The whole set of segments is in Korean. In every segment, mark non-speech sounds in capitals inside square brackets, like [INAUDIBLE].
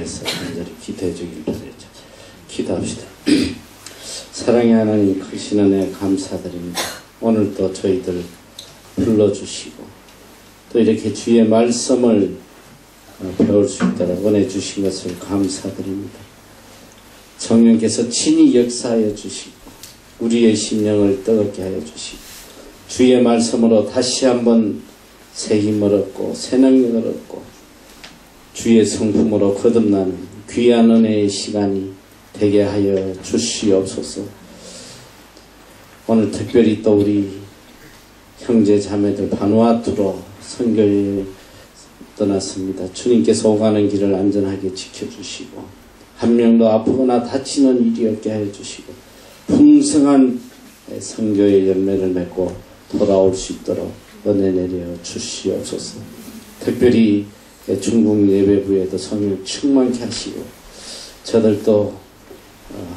위해서 간절히 기도해 주길 바라죠. 기도합시다. [CLEARS THROAT] 사랑의 하나님 크신 은혜 감사드립니다. 오늘 또 저희들 불러주시고 또 이렇게 주의 말씀을 배울 수 있도록 은혜 주신 것을 감사드립니다. 성령께서 친히 역사하여 주시고 우리의 심령을 뜨겁게 하여 주시고 주의 말씀으로 다시 한번 새 힘을 얻고 새 능력을 얻고 주의 성품으로 거듭나는 귀한 은혜의 시간이 되게 하여 주시옵소서. 오늘 특별히 또 우리 형제 자매들 바누아투로 선교에 떠났습니다. 주님께서 오가는 길을 안전하게 지켜주시고 한 명도 아프거나 다치는 일이 없게 해주시고 풍성한 선교의 열매를 맺고 돌아올 수 있도록 은혜 내려 주시옵소서. 특별히 중국 예배부에도 성령 충만케 하시고 저들도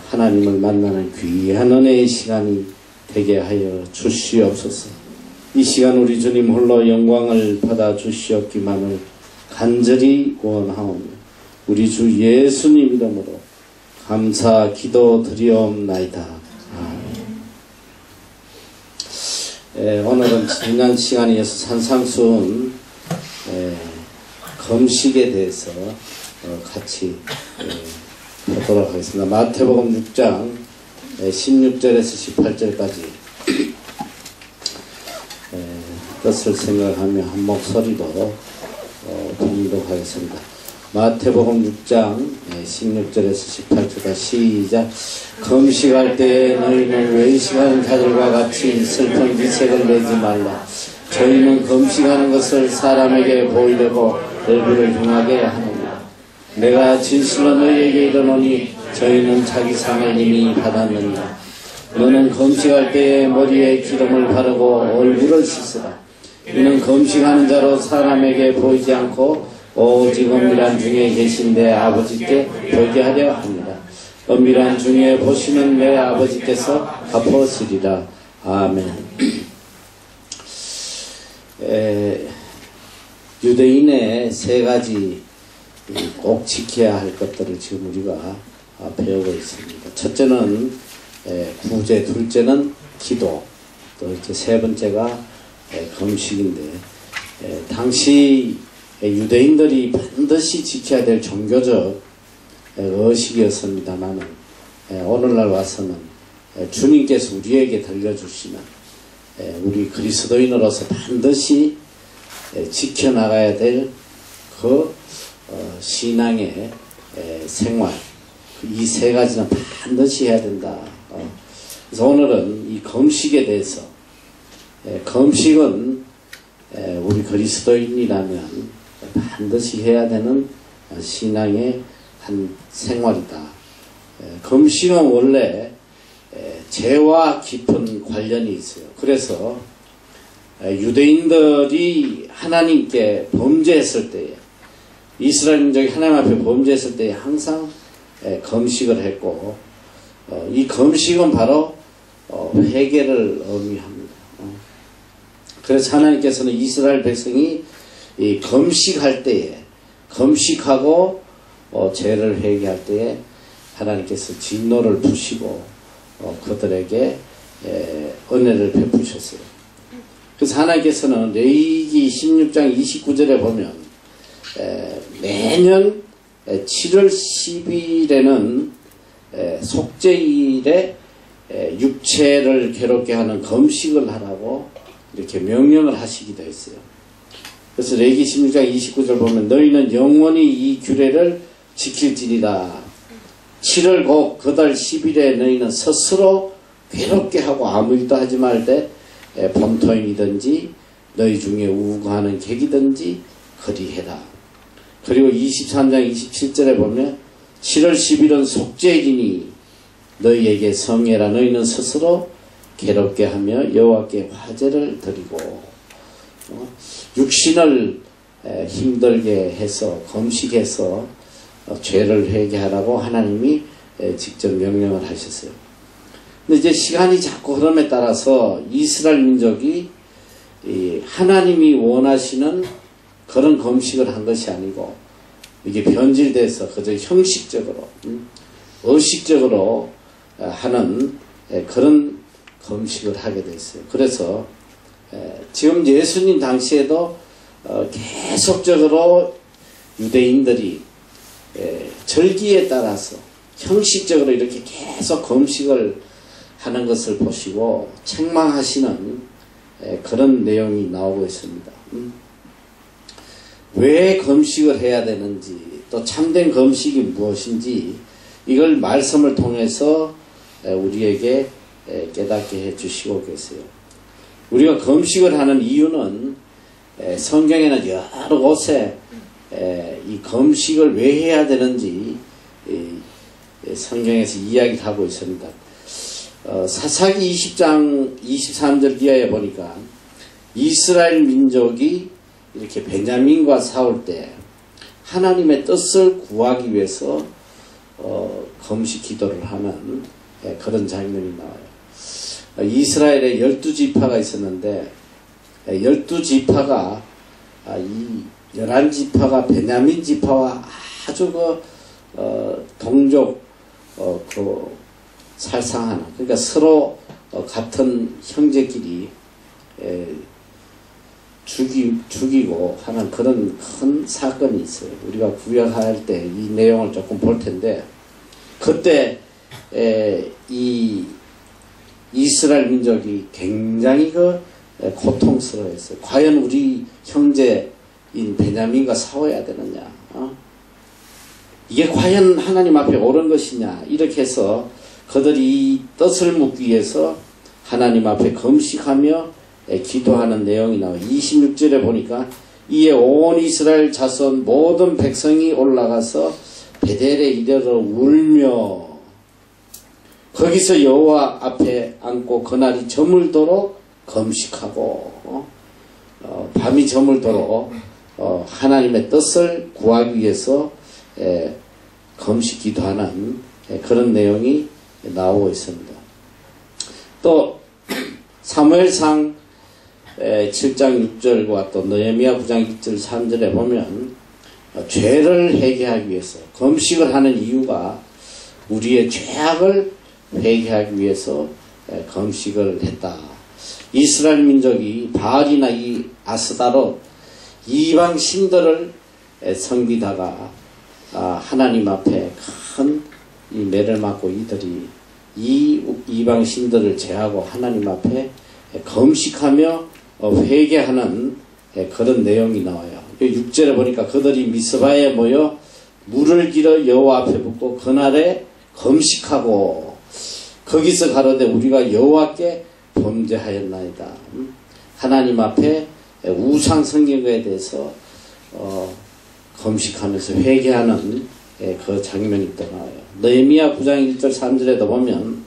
하나님을 만나는 귀한 은혜의 시간이 되게 하여 주시옵소서. 이 시간 우리 주님 홀로 영광을 받아 주시옵기만을 간절히 원하오며 우리 주 예수님 이름으로 감사 기도 드리옵나이다. 에, 오늘은 지난 시간에 이어서 산상순 에, 검식에 대해서 어, 같이 에, 보도록 하겠습니다. 마태복음 6장 16절에서 18절까지 뜻을 생각하며 한 목소리로 어, 봉독하겠습니다. 마태복음 6장 16절에서 18절까지 시작 금식할 때 너희는 외식하는 자들과 같이 슬픈 기색을 내지 말라 저희는 금식하는 것을 사람에게 보이려고 얼굴을 흉하게 하느냐 내가 진실로 너희에게 이르노니 저희는 자기 상을 이미 받았느니라 너는 금식할 때에 머리에 기름을 바르고 얼굴을 씻으라 이는 금식하는 자로 사람에게 보이지 않고 오직 은밀한 중에 계신데 아버지께 보게 하려 합니다. 은밀한 중에 보시는 내 아버지께서 갚으시리라. 아멘. [CLEARS THROAT] 에, 유대인의 세 가지 꼭 지켜야 할 것들을 지금 우리가 배우고 있습니다. 첫째는 구제, 둘째는 기도, 또 이제 세 번째가 금식인데 당시 유대인들이 반드시 지켜야 될 종교적 의식이었습니다만 오늘날 와서는 주님께서 우리에게 들려주시는 우리 그리스도인으로서 반드시 지켜나가야 될그 신앙의 생활 이 세 가지는 반드시 해야 된다. 어. 그래서 오늘은 이 금식에 대해서 금식은 우리 그리스도인이라면 반드시 해야 되는 신앙의 한 생활이다. 금식은 원래 죄와 깊은 관련이 있어요. 그래서 유대인들이 하나님께 범죄했을 때에 이스라엘 민족이 하나님 앞에 범죄했을 때에 항상 금식을 했고 어, 이 금식은 바로 어, 회개를 의미합니다. 어. 그래서 하나님께서는 이스라엘 백성이 이 금식할 때에 금식하고 어, 죄를 회개할 때에 하나님께서 진노를 부시고 어, 그들에게 에, 은혜를 베푸셨어요. 그래서 하나님께서는 레이기 16장 29절에 보면 에, 매년 7월 10일에는 속죄일에 육체를 괴롭게 하는 금식을 하라고 이렇게 명령을 하시기도 했어요. 그래서 레기 16장 29절 보면 너희는 영원히 이 규례를 지킬지니라. 7월 곧 그달 10일에 너희는 스스로 괴롭게 하고 아무 일도 하지 말때 범토인이든지 너희 중에 우고하는 객이든지 그리해라. 그리고 23장 27절에 보면 7월 10일은 속죄일이니 너희에게 성해라 너희는 스스로 괴롭게 하며 여호와께 화제를 드리고 어? 육신을 에, 힘들게 해서 검식해서 어, 죄를 회개하라고 하나님이 에, 직접 명령을 하셨어요. 근데 이제 시간이 자꾸 흐름에 따라서 이스라엘 민족이 이 하나님이 원하시는 그런 검식을 한 것이 아니고 이게 변질돼서 그저 형식적으로 음, 의식적으로 어, 하는 에, 그런 검식을 하게 됐어요. 그래서 에, 지금 예수님 당시에도 어, 계속적으로 유대인들이 에, 절기에 따라서 형식적으로 이렇게 계속 검식을 하는 것을 보시고 책망하시는 에, 그런 내용이 나오고 있습니다. 음. 왜 검식을 해야 되는지 또 참된 검식이 무엇인지 이걸 말씀을 통해서 에, 우리에게 에, 깨닫게 해 주시고 계세요. 우리가 검식을 하는 이유는 에, 성경에는 여러 곳에 에, 이 검식을 왜 해야 되는지 성경에서 이야기를 하고 있습니다. 어, 사사기 20장 23절 이하에 보니까 이스라엘 민족이 이렇게 베냐민과 싸울 때 하나님의 뜻을 구하기 위해서 어, 검식 기도를 하는 예, 그런 장면이 나와요. 어, 이스라엘에 열두 지파가 있었는데 예, 열두 지파가 아, 이 열한 지파가 베냐민 지파와 아주 그 어, 동족 어, 그 살상하는 그러니까 서로 어, 같은 형제끼리 에, 죽이, 죽이고 하는 그런 큰 사건이 있어요. 우리가 구약할 때 이 내용을 조금 볼 텐데 그때 에, 이 이스라엘 민족이 굉장히 그 고통스러워했어요. 과연 우리 형제인 베냐민과 싸워야 되느냐? 어? 이게 과연 하나님 앞에 옳은 것이냐? 이렇게 해서 그들이 이 뜻을 묻기 위해서 하나님 앞에 검식하며 기도하는 내용이 나와요. 26절에 보니까 이에 온 이스라엘 자손 모든 백성이 올라가서 베델에 이르러 울며 거기서 여호와 앞에 앉고 그날이 저물도록 검식하고 어? 어, 밤이 저물도록 어, 하나님의 뜻을 구하기 위해서 에, 검식 기도하는 에, 그런 내용이 나오고 있습니다. 또 사무엘상 7장 6절과 또 느헤미야 9장 1절 3절에 보면 어, 죄를 회개하기 위해서 검식을 하는 이유가 우리의 죄악을 회개하기 위해서 검식을 했다. 이스라엘 민족이 바알이나 이 아스다로 이방 신들을 섬기다가 아, 하나님 앞에 큰 매를 맞고 이들이 이 이방 신들을 제하고 하나님 앞에 검식하며 어, 회개하는 그런 내용이 나와요. 6절에 보니까 그들이 미스바에 모여 물을 길어 여호와 앞에 붓고 그날에 검식하고 거기서 가로되 우리가 여호와께 범죄하였나이다. 음? 하나님 앞에 우상 성경에 대해서 어, 검식하면서 회개하는 그 장면이 또 나와요. 느헤미야 9장 1절 3절에도 보면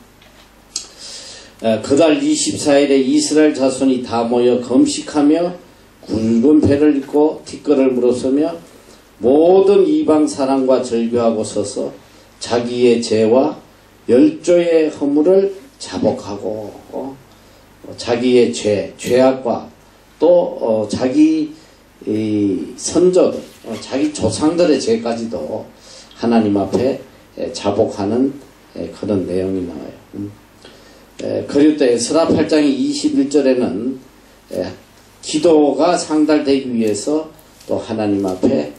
그달 24일에 이스라엘 자손이 다 모여 검식하며 굵은 배를 입고 티끌을 물었으며 모든 이방 사람과 절교하고 서서 자기의 죄와 열조의 허물을 자복하고 어, 자기의 죄, 죄악과 또 어, 자기 선조들, 어, 자기 조상들의 죄까지도 하나님 앞에 자복하는 그런 내용이 나와요. 음. 그리고 또 에스라 8장 21절에는 기도가 상달되기 위해서 또 하나님 앞에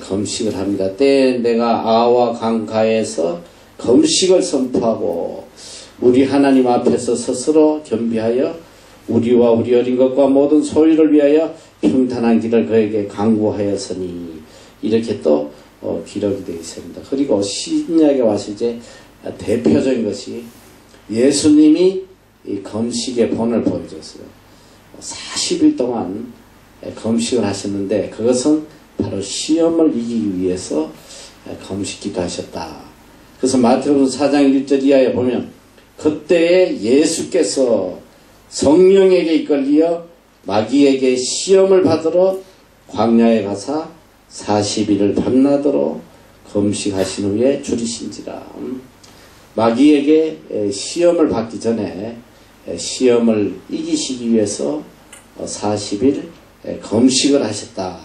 검식을 합니다. 때 내가 아와 강가에서 검식을 선포하고 우리 하나님 앞에서 스스로 겸비하여 우리와 우리 어린 것과 모든 소유를 위하여 평탄한 길을 그에게 강구하였으니 이렇게 또 어, 기록이 되어 있습니다. 그리고 신약에 와서 이제 대표적인 것이 예수님이 이 검식의 본을 보여줬어요. 40일 동안 검식을 하셨는데 그것은 바로 시험을 이기기 위해서 검식기도 하셨다. 그래서 마태복음 4장 1절 이하에 보면 그때에 예수께서 성령에게 이끌리어 마귀에게 시험을 받으러 광야에 가사 40일을 밤낮으로 금식하신 후에 줄이신지라 음. 마귀에게 시험을 받기 전에 시험을 이기시기 위해서 40일 금식을 하셨다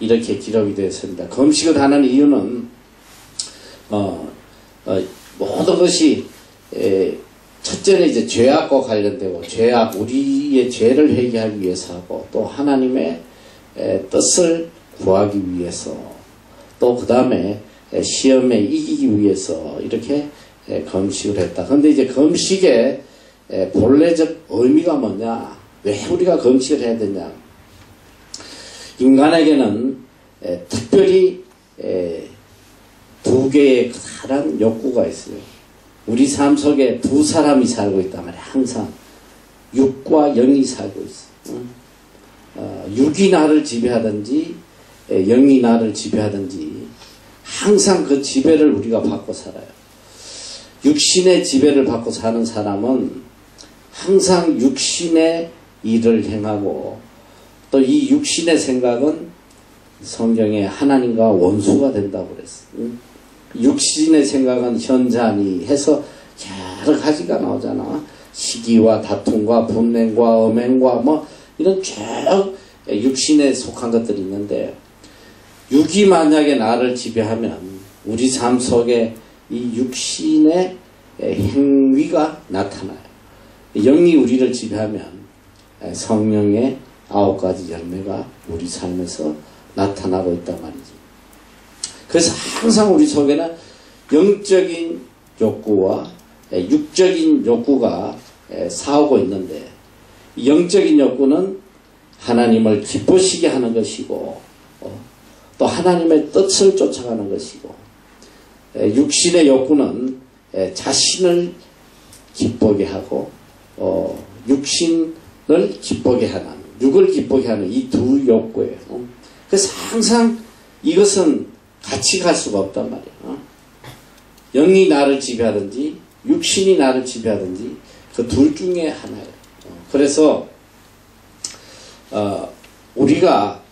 이렇게 기록이 되었습니다. 금식을 하는 이유는 어, 어, 모든 것이 에, 첫째는 이제 죄악과 관련되고 죄악 우리의 죄를 회개하기 위해서 하고 또 하나님의 에, 뜻을 구하기 위해서 또 그 다음에 시험에 이기기 위해서 이렇게 금식을 했다. 그런데 이제 금식의 본래적 의미가 뭐냐? 왜 우리가 금식을 해야 되냐? 인간에게는 특별히 두 개의 커다란 욕구가 있어요. 우리 삶 속에 두 사람이 살고 있단 말이야. 항상 육과 영이 살고 있어. 어, 육이 나를 지배하든지 영이 나를 지배하든지 항상 그 지배를 우리가 받고 살아요. 육신의 지배를 받고 사는 사람은 항상 육신의 일을 행하고 또 이 육신의 생각은 성경에 하나님과 원수가 된다고 그랬어. 육신의 생각은 현자니 해서 여러 가지가 나오잖아. 시기와 다툼과 분냉과 음행과 뭐 이런 쭉 육신에 속한 것들이 있는데 육이 만약에 나를 지배하면 우리 삶 속에 이 육신의 행위가 나타나요. 영이 우리를 지배하면 성령의 아홉 가지 열매가 우리 삶에서 나타나고 있단 말이지. 그래서 항상 우리 속에는 영적인 욕구와 육적인 욕구가 싸우고 있는데 영적인 욕구는 하나님을 기쁘시게 하는 것이고 어, 또 하나님의 뜻을 쫓아가는 것이고 육신의 욕구는 자신을 기쁘게 하고 어, 육신을 기쁘게 하는 육을 기쁘게 하는 이 두 욕구예요. 그래서 항상 이것은 같이 갈 수가 없단 말이에요. 어? 영이 나를 지배하든지 육신이 나를 지배하든지 그 둘 중에 하나예요. 어, 그래서 어, 우리가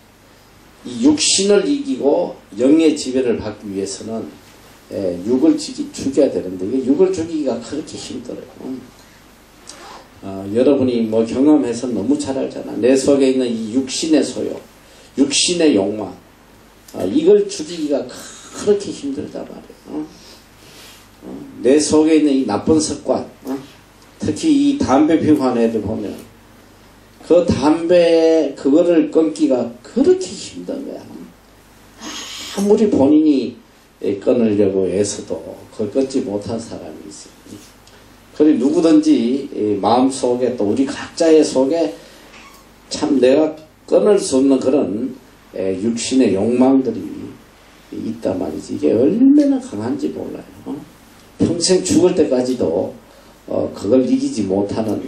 육신을 이기고 영의 지배를 받기 위해서는 예, 육을 죽이, 죽여야 되는데 육을 죽이기가 그렇게 힘들어요. 어, 여러분이 뭐 경험해서 너무 잘 알잖아. 내 속에 있는 이 육신의 소욕, 육신의 욕망, 어, 이걸 죽이기가 그렇게 힘들단 말이에요. 어? 어? 내 속에 있는 이 나쁜 습관, 어? 특히 이 담배 피우고 하는 애들 보면 그 담배 그거를 끊기가 그렇게 힘든 거야. 아무리 본인이 끊으려고 애써도 그걸 끊지 못한 사람이 있어. 그리 누구든지 마음속에 또 우리 각자의 속에 참 내가 끊을 수 없는 그런 육신의 욕망들이 있단 말이지. 이게 얼마나 강한지 몰라요. 평생 죽을 때까지도 어, 그걸 이기지 못하는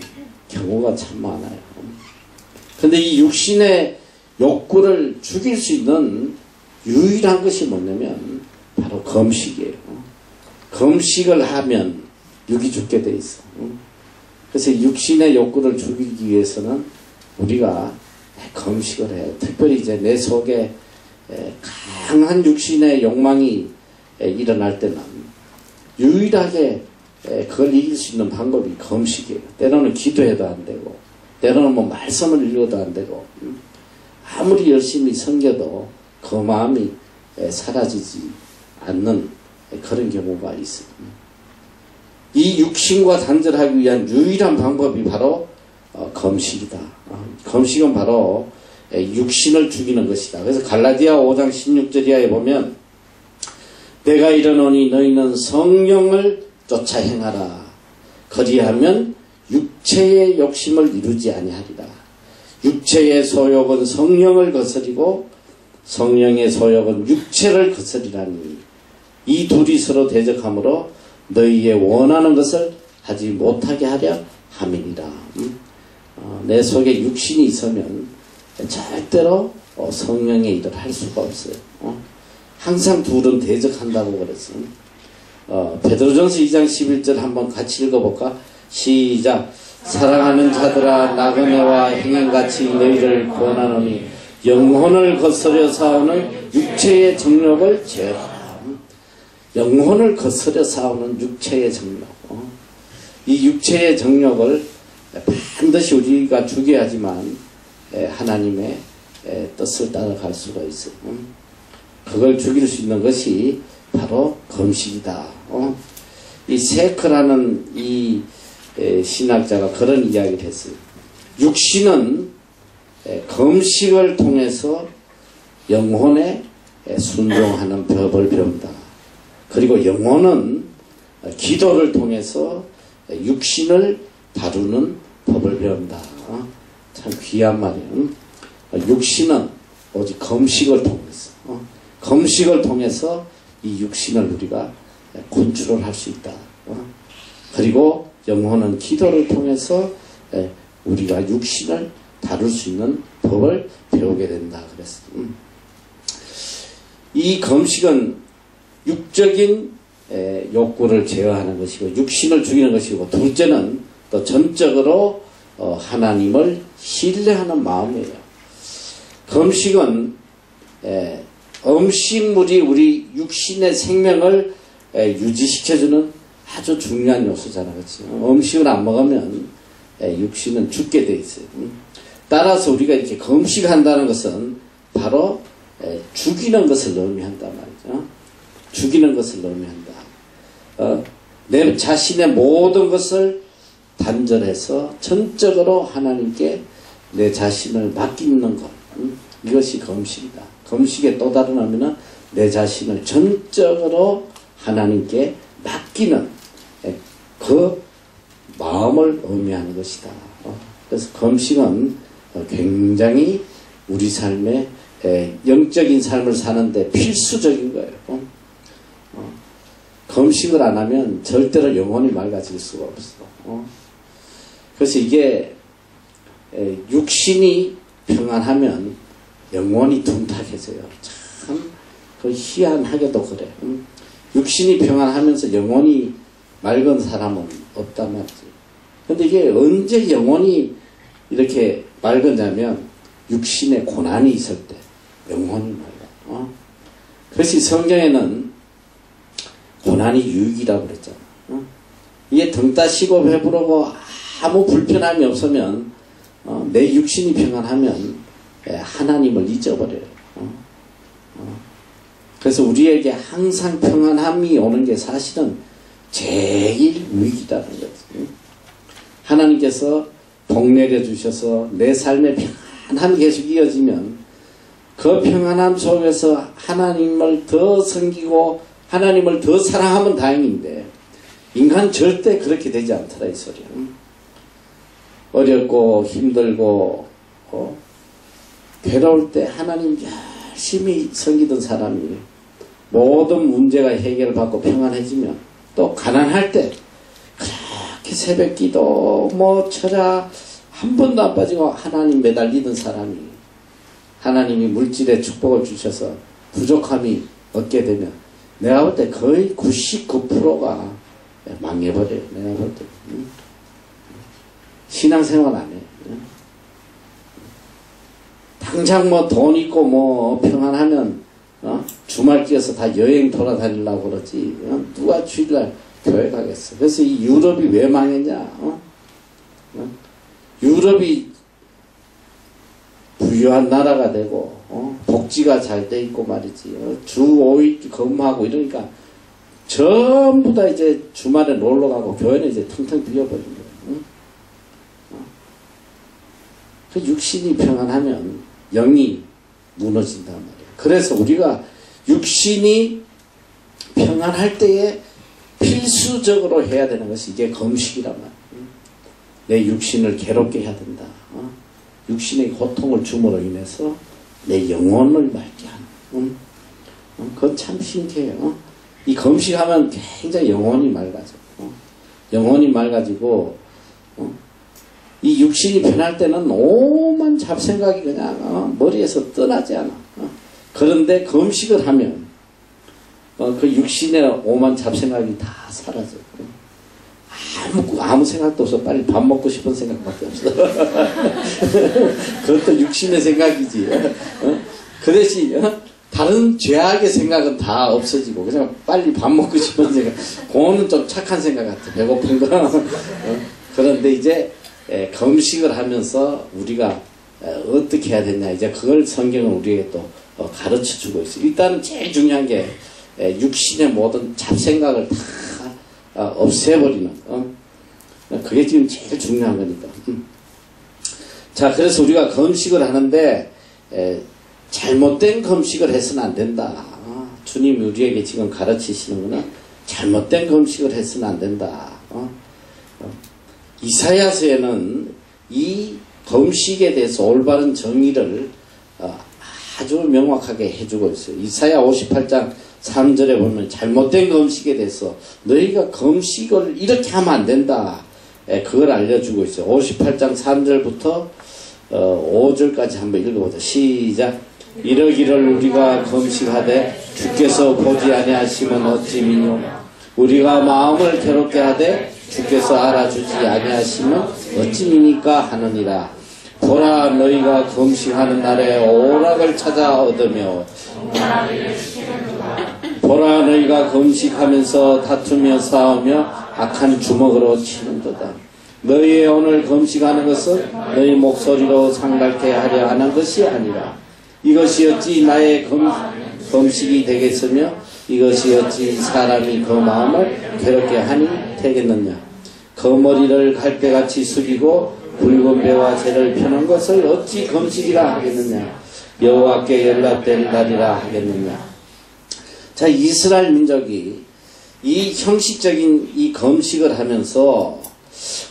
경우가 참 많아요. 근데 이 육신의 욕구를 죽일 수 있는 유일한 것이 뭐냐면 바로 금식이에요. 금식을 하면 육이 죽게 돼 있어. 그래서 육신의 욕구를 죽이기 위해서는 우리가 금식을 해요. 특별히 이제 내 속에 강한 육신의 욕망이 일어날 때는 유일하게 그걸 이길 수 있는 방법이 금식이에요. 때로는 기도해도 안 되고, 때로는 뭐 말씀을 읽어도 안 되고, 아무리 열심히 섬겨도 그 마음이 사라지지 않는 그런 경우가 있습니다. 이 육신과 단절하기 위한 유일한 방법이 바로 어, 검식이다. 어, 검식은 바로 육신을 죽이는 것이다. 그래서 갈라디아 5장 16절 이하에 보면 내가 이르노니 너희는 성령을 쫓아 행하라. 그리하면 육체의 욕심을 이루지 아니하리라. 육체의 소욕은 성령을 거스리고 성령의 소욕은 육체를 거스리라니 이 둘이 서로 대적하므로 너희의 원하는 것을 하지 못하게 하려 함이니라. 음? 어, 내 속에 육신이 있으면 절대로 어, 성령의 일을 할 수가 없어요. 어? 항상 둘은 대적한다고 그랬어요. 어, 베드로전서 2장 11절 한번 같이 읽어볼까? 시작. 사랑하는 자들아 나그네와 행인같이 너희를 권하노니 영혼을 거스려 싸우는 육체의 정력을 제어하라. 영혼을 거스려 싸우는 육체의 정력. 어? 이 육체의 정력을 반드시 우리가 죽여야지만 에, 하나님의 에, 뜻을 따라갈 수가 있어요. 음? 그걸 죽일 수 있는 것이 바로 검식이다. 어? 이 세크라는 이 에, 신학자가 그런 이야기를 했어요. 육신은 에, 검식을 통해서 영혼에 에, 순종하는 법을 배운다. 그리고 영혼은 기도를 통해서 육신을 다루는 법을 배운다. 어? 참 귀한 말이에요. 육신은 오직 검식을 통해서, 어? 검식을 통해서 이 육신을 우리가 kontrol 할수 있다. 어? 그리고 영혼은 기도를 통해서 에, 우리가 육신을 다룰 수 있는 법을 배우게 된다. 그랬어요. 음. 이 검식은 육적인 에, 욕구를 제어하는 것이고 육신을 죽이는 것이고 둘째는 또 전적으로 어, 하나님을 신뢰하는 마음이에요. 검식은 에, 음식물이 우리 육신의 생명을 에, 유지시켜주는 아주 중요한 요소잖아, 그렇지? 음식을 안 먹으면 에, 육신은 죽게 돼 있어요. 음. 따라서 우리가 이렇게 검식한다는 것은 바로 에, 죽이는 것을 의미한단 말이죠. 죽이는 것을 의미한다. 어, 내 자신의 모든 것을 단절해서 전적으로 하나님께 내 자신을 맡기는 것. 음? 이것이 검식이다. 검식의 또 다른 의미는 내 자신을 전적으로 하나님께 맡기는 예, 그 마음을 의미하는 것이다. 어, 그래서 검식은 굉장히 우리 예, 영적인 삶을 사는데 필수적인 거예요. 어? 어, 검식을 안 하면 절대로 영혼이 맑아질 수가 없어. 어? 그래서 이게 에, 육신이 평안하면 영혼이 둔탁해져요. 참, 그 희한하게도 그래. 응? 육신이 평안하면서 영혼이 맑은 사람은 없단 말이지. 근데 이게 언제 영혼이 이렇게 맑으냐면 육신에 고난이 있을 때 영혼이 맑아. 어? 그것이 성경에는 고난이 유익이라고 그랬잖아. 어? 이게 등 따시고 배부르고 아무 불편함이 없으면 어, 내 육신이 평안하면 예, 하나님을 잊어버려요. 어? 어. 그래서 우리에게 항상 평안함이 오는 게 사실은 제일 위기다는 거지. 하나님께서 복 내려주셔서 내 삶의 평안함이 계속 이어지면 그 평안함 속에서 하나님을 더 섬기고 하나님을 더 사랑하면 다행인데 인간 절대 그렇게 되지 않더라 이 소리야. 어렵고 힘들고 어? 괴로울 때 하나님 열심히 섬기던 사람이 모든 문제가 해결받고 평안해지면 또 가난할 때 그렇게 새벽기도 뭐 철야 한 번도 안 빠지고 하나님 매달리던 사람이 하나님이 물질의 축복을 주셔서 부족함이 얻게 되면 내가 볼 때 거의 99%가 망해버려요. 내가 볼 때. 신앙생활 안 해. 당장 뭐 돈 있고 뭐 평안하면 어? 주말 끼어서 다 여행 돌아다니려고 그러지 어? 누가 주일날 교회 가겠어 그래서 이 유럽이 왜 망했냐 어? 어? 유럽이 부유한 나라가 되고 어? 복지가 잘 돼 있고 말이지 어? 주 5일 근무하고 이러니까 전부 다 이제 주말에 놀러 가고 교회는 이제 텅텅 비어버린 거예요 응? 그 육신이 평안하면 영이 무너진단 말이에요. 그래서 우리가 육신이 평안할 때에 필수적으로 해야 되는 것이 이게 검식이란 말이에요. 내 육신을 괴롭게 해야 된다. 어? 육신의 고통을 줌으로 인해서 내 영혼을 맑게 하는. 응? 어? 그건 참 신기해요. 어? 이 검식하면 굉장히 영혼이 맑아져. 어? 영혼이 맑아지고 어? 이 육신이 변할 때는 오만 잡생각이 그냥 어, 머리에서 떠나지 않아. 어. 그런데 금식을 하면 어, 그 육신의 오만 잡생각이 다 사라져. 아무, 아무 생각도 없어. 빨리 밥 먹고 싶은 생각밖에 없어. [LAUGHS] 그것도 육신의 생각이지. 어? 그 대신, 어? 다른 죄악의 생각은 다 없어지고, 그냥 빨리 밥 먹고 싶은 생각. 그거는 좀 착한 생각 같아. 배고픈 거. 어? 그런데 이제, 에, 검식을 하면서 우리가 에, 어떻게 해야 되냐. 이제 그걸 성경은 우리에게 또 어, 가르쳐 주고 있어. 일단은 제일 중요한 게, 에, 육신의 모든 잡생각을 다 어, 없애버리는, 어? 그게 지금 제일 중요한 거니까. 음. 자, 그래서 우리가 검식을 하는데, 에, 잘못된 검식을 해서는 안 된다. 어? 주님이 우리에게 지금 가르치시는 거는 잘못된 검식을 해서는 안 된다. 어? 어. 이사야서에는 이 검식에 대해서 올바른 정의를 어, 아주 명확하게 해주고 있어요. 이사야 58장 3절에 보면 잘못된 검식에 대해서 너희가 검식을 이렇게 하면 안 된다. 예, 그걸 알려주고 있어요. 58장 3절부터 어, 5절까지 한번 읽어보자. 시작. 이러기를 우리가 검식하되 주께서 보지 아니하시면 어찌 미뇨 우리가 마음을 괴롭게 하되 주께서 알아주지 아니하시면 어찌 미니까 하느니라 보라 너희가 검식하는 날에 오락을 찾아 얻으며 보라 너희가 검식하면서 다투며 싸우며 악한 주먹으로 치는도다. 너희의 오늘 검식하는 것은 너희 목소리로 상달케 하려 하는 것이 아니라 이것이 어찌 나의 검, 검식이 되겠으며 이것이 어찌 사람이 그 마음을 괴롭게 하니 되겠느냐. 그 머리를 갈대같이 숙이고 붉은 배와 재를 펴는 것을 어찌 검식이라 하겠느냐 여호와께 연락될 날이라 하겠느냐 자 이스라엘 민족이 이 형식적인 이 검식을 하면서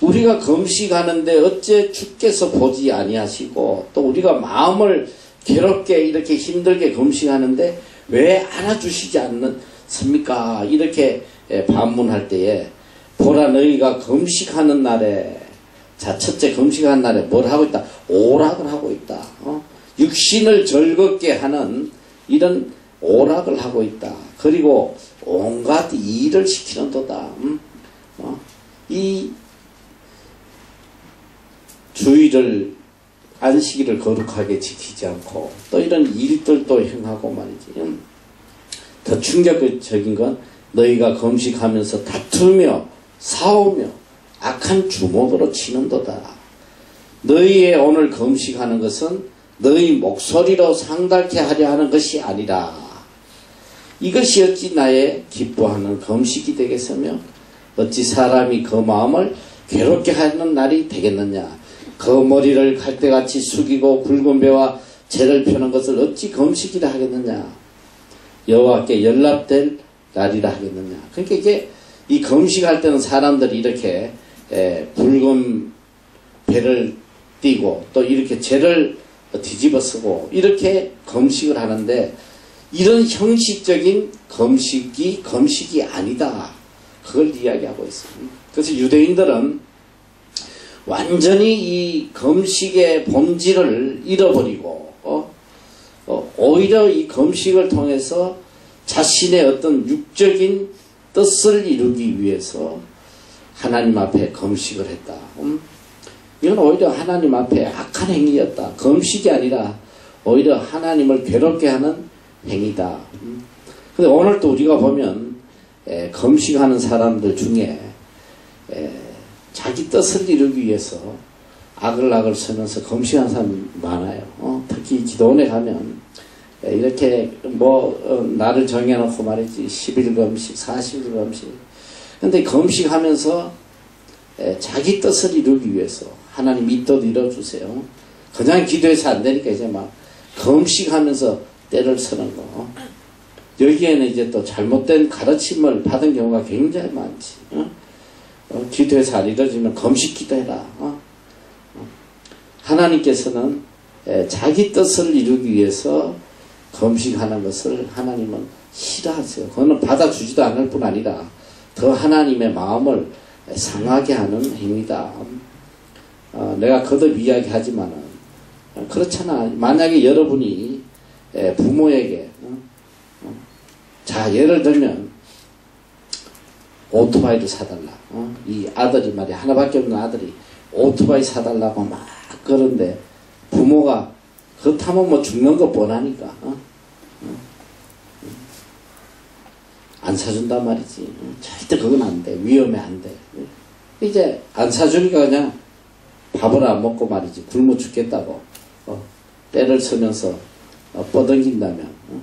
우리가 검식하는데 어째 주께서 보지 아니하시고 또 우리가 마음을 괴롭게 이렇게 힘들게 검식하는데 왜 알아주시지 않습니까? 이렇게 반문할 때에 보라 너희가 검식하는 날에 자 첫째 검식하는 날에 뭘 하고 있다? 오락을 하고 있다. 어? 육신을 즐겁게 하는 이런 오락을 하고 있다. 그리고 온갖 일을 시키는 도다. 음? 어? 이 주의를 안식일을 거룩하게 지키지 않고 또 이런 일들도 행하고 말이지. 더 충격적인 건 너희가 검식하면서 다투며 싸우며 악한 주먹으로 치는도다. 너희의 오늘 검식하는 것은 너희 목소리로 상달케 하려 하는 것이 아니라 이것이 어찌 나의 기뻐하는 검식이 되겠으며 어찌 사람이 그 마음을 괴롭게 하는 날이 되겠느냐. 그 머리를 갈대같이 숙이고 굵은 배와 재를 펴는 것을 어찌 검식이라 하겠느냐. 여호와께 연락될 날이라 하겠느냐. 그러니까 이게 이 검식할 때는 사람들이 이렇게 에, 붉은 배를 띄고 또 이렇게 재를 뒤집어 쓰고 이렇게 검식을 하는데 이런 형식적인 검식이 검식이 아니다. 그걸 이야기하고 있습니다. 그래서 유대인들은 완전히 이 검식의 본질을 잃어버리고 어? 어, 오히려 이 검식을 통해서 자신의 어떤 육적인 뜻을 이루기 위해서 하나님 앞에 검식을 했다. 음? 이건 오히려 하나님 앞에 악한 행위였다. 검식이 아니라 오히려 하나님을 괴롭게 하는 행위다. 음? 근데 오늘 또 우리가 보면 에, 검식하는 사람들 중에 에, 자기 뜻을 이루기 위해서 악을 쓰면서 검식한 사람 많아요. 어? 특히 기도원에 가면 이렇게 뭐 어, 나를 정해놓고 말이지 10일 검식, 40일 검식. 근데 검식하면서 에, 자기 뜻을 이루기 위해서 하나님 이 뜻 이뤄주세요. 그냥 기도해서 안 되니까 이제 막 검식하면서 때를 쓰는 거. 여기에는 이제 또 잘못된 가르침을 받은 경우가 굉장히 많지. 어? 어, 기도해서 안 이루어지면 검식 기도해라. 어? 어? 하나님께서는 에, 자기 뜻을 이루기 위해서 검식하는 것을 하나님은 싫어하세요. 그거는 받아주지도 않을 뿐 아니라 더 하나님의 마음을 상하게 하는 행위다. 어, 내가 거듭 이야기하지만은 어, 그렇잖아. 만약에 여러분이 에, 부모에게 어? 자 예를 들면 오토바이를 사달라. 어? 이 아들이 말이야 하나밖에 없는 아들이 오토바이 사달라고 막 그런데 부모가 그거 타면 뭐 죽는 거 뻔하니까 어? 어? 안 사준단 말이지. 어? 절대 그건 안 돼. 위험해 안 돼. 이제 안 사주니까 그냥 밥을 안 먹고 말이지 굶어 죽겠다고 어? 때를 서면서 어, 뻗어긴다면 어?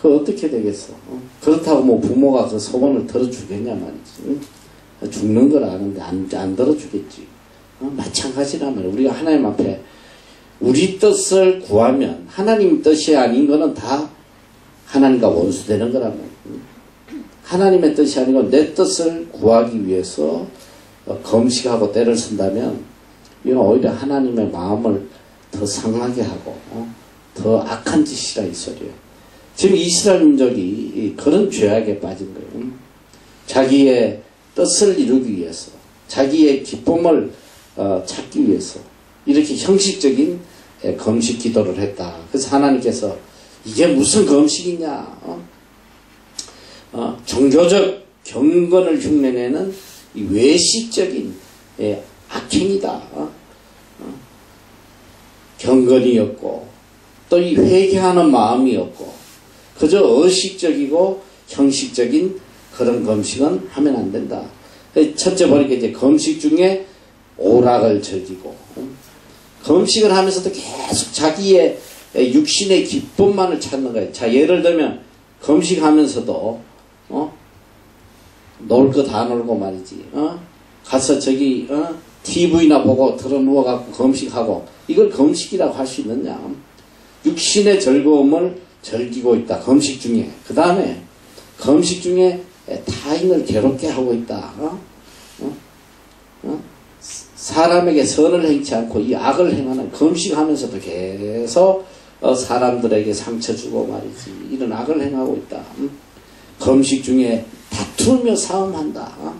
그 어떻게 되겠어? 어? 그렇다고 뭐 부모가 그 소원을 들어주겠냐 말이지. 응? 죽는 걸 아는데 안, 안 들어주겠지. 어? 마찬가지란 말이야. 우리가 하나님 앞에 우리 뜻을 구하면 하나님 뜻이 아닌 거는 다 하나님과 원수되는 말이야. 하나님의 뜻이 아니고 내 뜻을 구하기 위해서 어, 검식하고 때를 쓴다면 이건 오히려 하나님의 마음을 더 상하게 하고 어? 더 악한 짓이라 이 소리예요. 지금 이스라엘 민족이 그런 죄악에 빠진 거예요. 자기의 뜻을 이루기 위해서, 자기의 기쁨을 어, 찾기 위해서 이렇게 형식적인 검식 기도를 했다. 그래서 하나님께서 이게 무슨 검식이냐? 어? 어, 종교적 경건을 흉내내는 외식적인 예, 악행이다. 어? 어? 경건이었고 또 이 회개하는 마음이었고 그저 의식적이고 형식적인 그런 검식은 하면 안 된다. 첫째 보니까 이제 검식 중에 오락을 즐기고 검식을 하면서도 계속 자기의 육신의 기쁨만을 찾는 거예요. 자 예를 들면 검식하면서도 어? 놀 거 다 놀고 말이지. 어? 가서 저기 어? TV나 보고 들어 누워갖고 검식하고 이걸 검식이라고 할 수 있느냐? 육신의 즐거움을 즐기고 있다. 검식 중에. 그 다음에 검식 중에 타인을 괴롭게 하고 있다. 어? 어? 어? 사람에게 선을 행치 않고 이 악을 행하는 검식하면서도 계속 어, 사람들에게 상처 주고 말이지 이런 악을 행하고 있다. 음? 검식 중에 다투며 싸움한다. 어?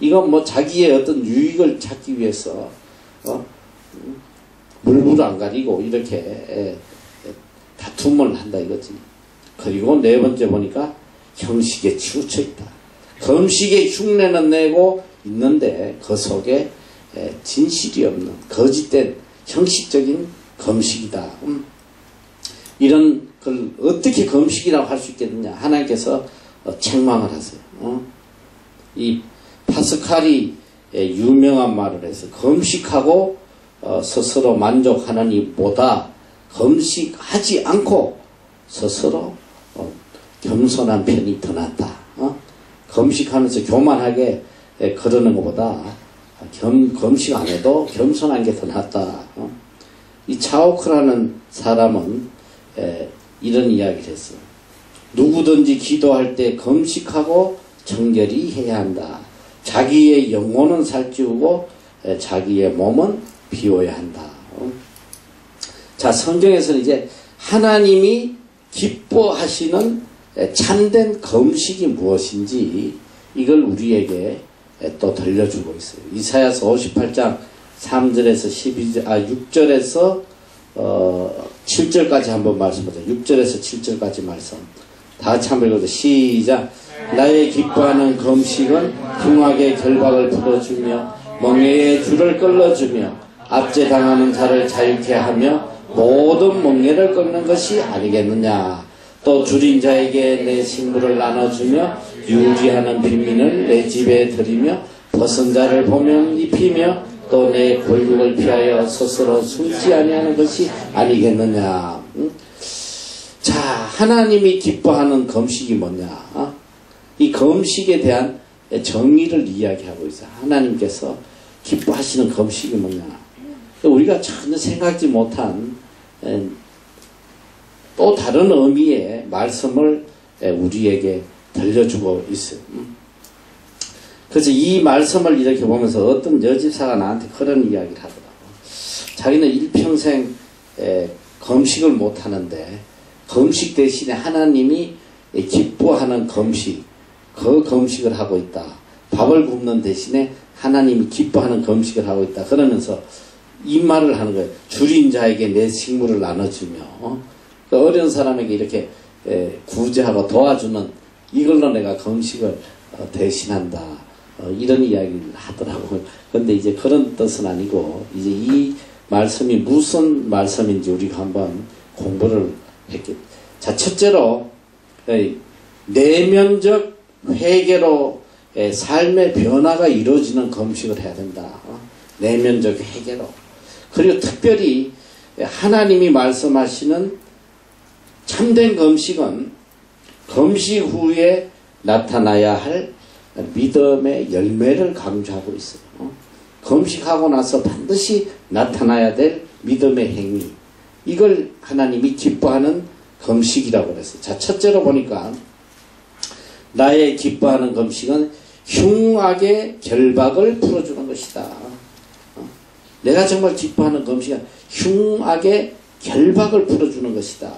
이건 뭐 자기의 어떤 유익을 찾기 위해서 어? 물불 안 가리고 이렇게 에, 다툼을 한다 이거지. 그리고 네 번째 보니까 형식에 치우쳐 있다. 검식의 흉내는 내고 있는데 그 속에 진실이 없는 거짓된 형식적인 검식이다. 음. 이런 걸 어떻게 검식이라고 할 수 있겠느냐. 하나님께서 어, 책망을 하세요. 어? 이 파스칼이 유명한 말을 해서 검식하고 어, 스스로 만족하는 이보다 검식하지 않고 스스로 어, 겸손한 편이 더 낫다. 어? 검식하면서 교만하게 에, 그러는 것보다 겸, 검식 안 해도 겸손한 게 더 낫다. 어? 이 차오크라는 사람은 에, 이런 이야기를 했어요. 누구든지 기도할 때 검식하고 정결히 해야 한다. 자기의 영혼은 살찌우고 에, 자기의 몸은 비워야 한다. 어? 자, 성경에서는 이제 하나님이 기뻐하시는 참된 검식이 무엇인지 이걸 우리에게 또 들려주고 있어요. 이사야서 58장 3절에서 12절, 아, 6절에서 어, 7절까지 한번 말씀하자. 6절에서 7절까지 말씀. 다 읽어도 시작. 나의 기뻐하는 검식은 흉악의 결박을 풀어주며 멍에의 줄을 끌어주며 압제당하는 자를 자유케 하며 모든 멍에를 끊는 것이 아니겠느냐. 또 줄인 자에게 내 식물을 나눠주며 유지하는 빈민을 내 집에 들이며 벗은 자를 보면 입히며 또 내 골육을 피하여 스스로 숨지 아니하는 것이 아니겠느냐. 응? 자, 하나님이 기뻐하는 검식이 뭐냐? 어? 이 검식에 대한 정의를 이야기하고 있어. 하나님께서 기뻐하시는 검식이 뭐냐? 우리가 전혀 생각지 못한 또 다른 의미의 말씀을 우리에게 들려주고 있어요. 그래서 이 말씀을 이렇게 보면서 어떤 여집사가 나한테 그런 이야기를 하더라고. 자기는 일평생 검식을 못 하는데 검식 대신에 하나님이 기뻐하는 검식, 그 검식을 하고 있다. 밥을 굽는 대신에 하나님이 기뻐하는 검식을 하고 있다. 그러면서 이 말을 하는 거예요. 줄인 자에게 내 식물을 나눠주며 어? 그 어려운 사람에게 이렇게 에, 구제하고 도와주는 이걸로 내가 검식을 어, 대신한다. 어, 이런 이야기를 하더라고요. [LAUGHS] 근데 이제 그런 뜻은 아니고, 이제 이 말씀이 무슨 말씀인지 우리가 한번 공부를 했겠. 자, 첫째로, 에이, 내면적 회개로 에, 삶의 변화가 이루어지는 검식을 해야 된다. 어? 내면적 회개로. 그리고 특별히 하나님이 말씀하시는 참된 검식은 검식 후에 나타나야 할 믿음의 열매를 강조하고 있어요. 어? 검식하고 나서 반드시 나타나야 될 믿음의 행위. 이걸 하나님이 기뻐하는 검식이라고 그랬어요. 자, 첫째로 보니까 나의 기뻐하는 검식은 흉악의 결박을 풀어주는 것이다. 어? 내가 정말 기뻐하는 검식은 흉악의 결박을 풀어주는 것이다.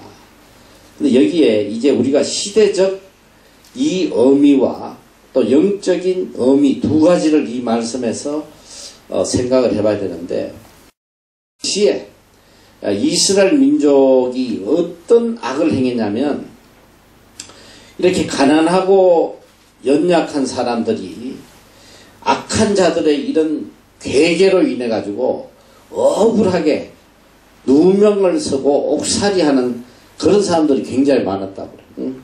근데 여기에 이제 우리가 시대적 이 의미와 또 영적인 의미 두 가지를 이 말씀에서 어, 생각을 해봐야 되는데 시에 이스라엘 민족이 어떤 악을 행했냐면 이렇게 가난하고 연약한 사람들이 악한 자들의 이런 괴계로 인해 가지고 억울하게 누명을 서고 옥살이하는 그런 사람들이 굉장히 많았다고 그래. 응?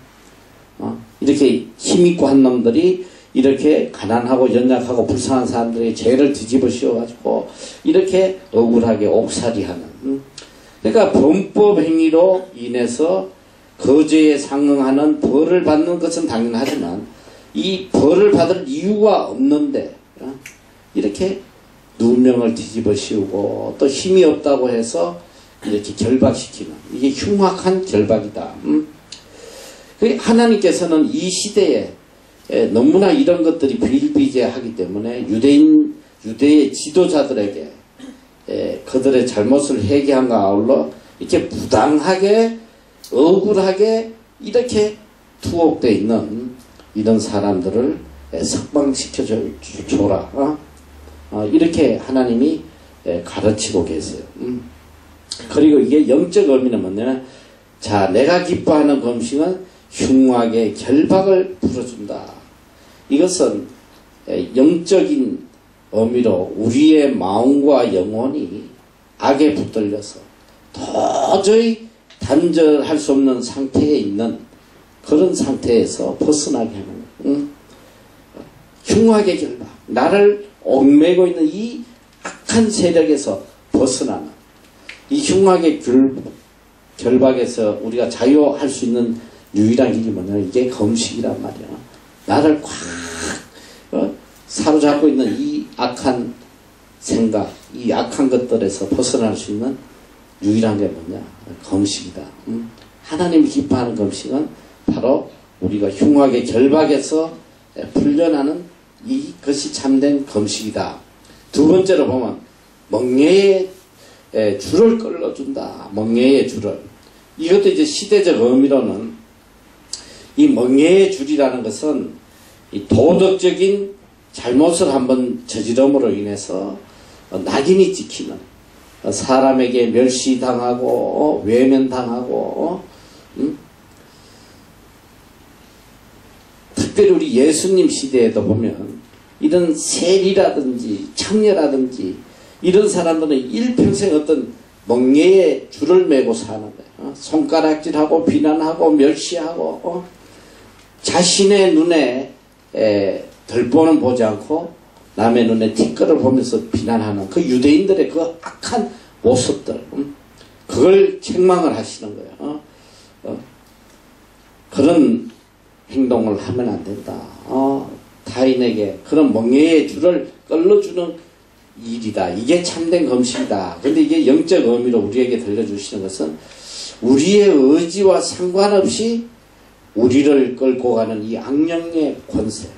어? 이렇게 힘있고 한 놈들이 이렇게 가난하고 연약하고 불쌍한 사람들이 죄를 뒤집어 씌워가지고 이렇게 억울하게 옥살이하는. 응? 그러니까 범법 행위로 인해서 그 죄에 상응하는 벌을 받는 것은 당연하지만 이 벌을 받을 이유가 없는데 어? 이렇게 누명을 뒤집어 씌우고 또 힘이 없다고 해서 이렇게 결박시키는 이게 흉악한 결박이다. 음? 하나님께서는 이 시대에 너무나 이런 것들이 비일비재하기 때문에 유대인 유대의 지도자들에게 그들의 잘못을 회개한과 아울러 이렇게 부당하게 억울하게 이렇게 투옥되어 있는 이런 사람들을 석방시켜 줘라. 어? 어, 이렇게 하나님이 가르치고 계세요. 음. 그리고 이게 영적 의미는 뭐냐면 자 내가 기뻐하는 검식은 흉악의 결박을 풀어준다. 이것은 영적인 의미로 우리의 마음과 영혼이 악에 붙들려서 도저히 단절할 수 없는 상태에 있는 그런 상태에서 벗어나게 하는 거예요. 응? 흉악의 결박. 나를 얽매고 있는 이 악한 세력에서 벗어나는 이 흉악의 결, 결박에서 우리가 자유할 수 있는 유일한 길이 뭐냐면 이게 검식이란 말이야. 나를 꽉 어, 사로잡고 있는 이 악한 생각, 이 악한 것들에서 벗어날 수 있는 유일한 게 뭐냐? 검식이다. 음? 하나님이 기뻐하는 검식은 바로 우리가 흉악의 결박에서 풀려나는 이것이 참된 검식이다. 두 번째로 보면 멍해의 줄을 끌어준다. 멍해의 줄을. 이것도 이제 시대적 의미로는 이 멍해의 줄이라는 것은 이 도덕적인 잘못을 한번 저지름으로 인해서 낙인이 찍히는 사람에게 멸시당하고 외면당하고 음? 특별히 우리 예수님 시대에도 보면 이런 세리라든지 청녀라든지 이런 사람들은 일평생 어떤 멍해의 줄을 메고 사는 거예요. 어? 손가락질하고 비난하고 멸시하고 어? 자신의 눈에 에, 덜보는 보지 않고 남의 눈에 티끌을 보면서 비난하는 그 유대인들의 그 악한 모습들 음? 그걸 책망을 하시는 거예요. 어? 어? 그런 행동을 하면 안 된다. 어? 타인에게 그런 멍해의 줄을 끌어주는 일이다. 이게 참된 검식이다. 근데 이게 영적 의미로 우리에게 들려주시는 것은 우리의 의지와 상관없이 우리를 끌고 가는 이 악령의 권세.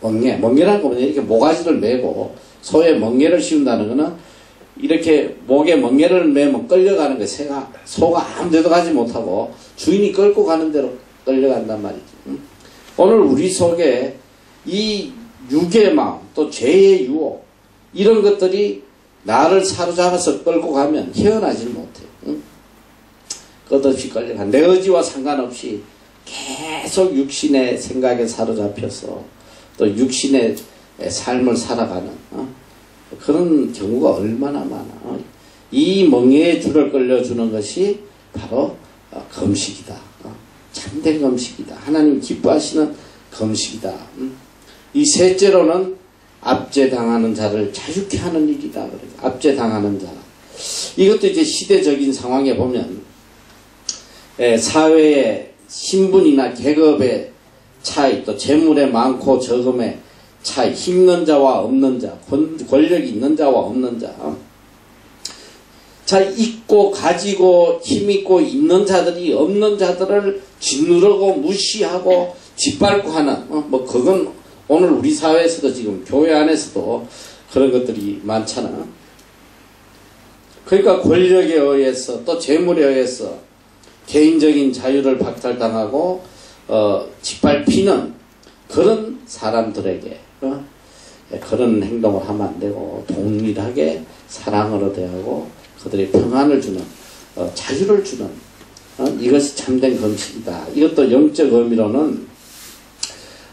멍해. 멍해라는 거는 이렇게 모가지를 메고 소에 멍해를 씌운다는 것은 이렇게 목에 멍해를 메면 끌려가는 거 새가 소가 아무 데도 가지 못하고 주인이 끌고 가는 대로 끌려간단 말이지. 오늘 우리 속에 이 육의 마음 또 죄의 유혹 이런 것들이 나를 사로잡아서 끌고 가면 헤어나질 못해. 응? 끝없이 끌려가. 내 의지와 상관없이 계속 육신의 생각에 사로잡혀서 또 육신의 삶을 살아가는 어? 그런 경우가 얼마나 많아. 어? 이 멍에의 줄을 끌려주는 것이 바로 어, 금식이다. 어? 참된 금식이다. 하나님 기뻐하시는 금식이다. 음? 이 셋째로는 압제당하는 자를 자유케 하는 일이다. 그래요. 압제당하는 자. 이것도 이제 시대적인 상황에 보면 에, 사회의 신분이나 계급의 차이, 또 재물의 많고 적음의 차이, 힘는 자와 없는 자, 권, 권력이 있는 자와 없는 자. 자, 있고, 가지고, 힘있고, 있는 자들이 없는 자들을 짓누르고, 무시하고, 짓밟고 하는, 어, 뭐, 그건 오늘 우리 사회에서도 지금 교회 안에서도 그런 것들이 많잖아. 그러니까 권력에 의해서, 또 재물에 의해서, 개인적인 자유를 박탈당하고, 어, 짓밟히는 그런 사람들에게, 어, 그런 행동을 하면 안 되고, 동일하게 사랑으로 대하고, 그들의 평안을 주는 어, 자유를 주는 어, 이것이 참된 금식이다. 이것도 영적 의미로는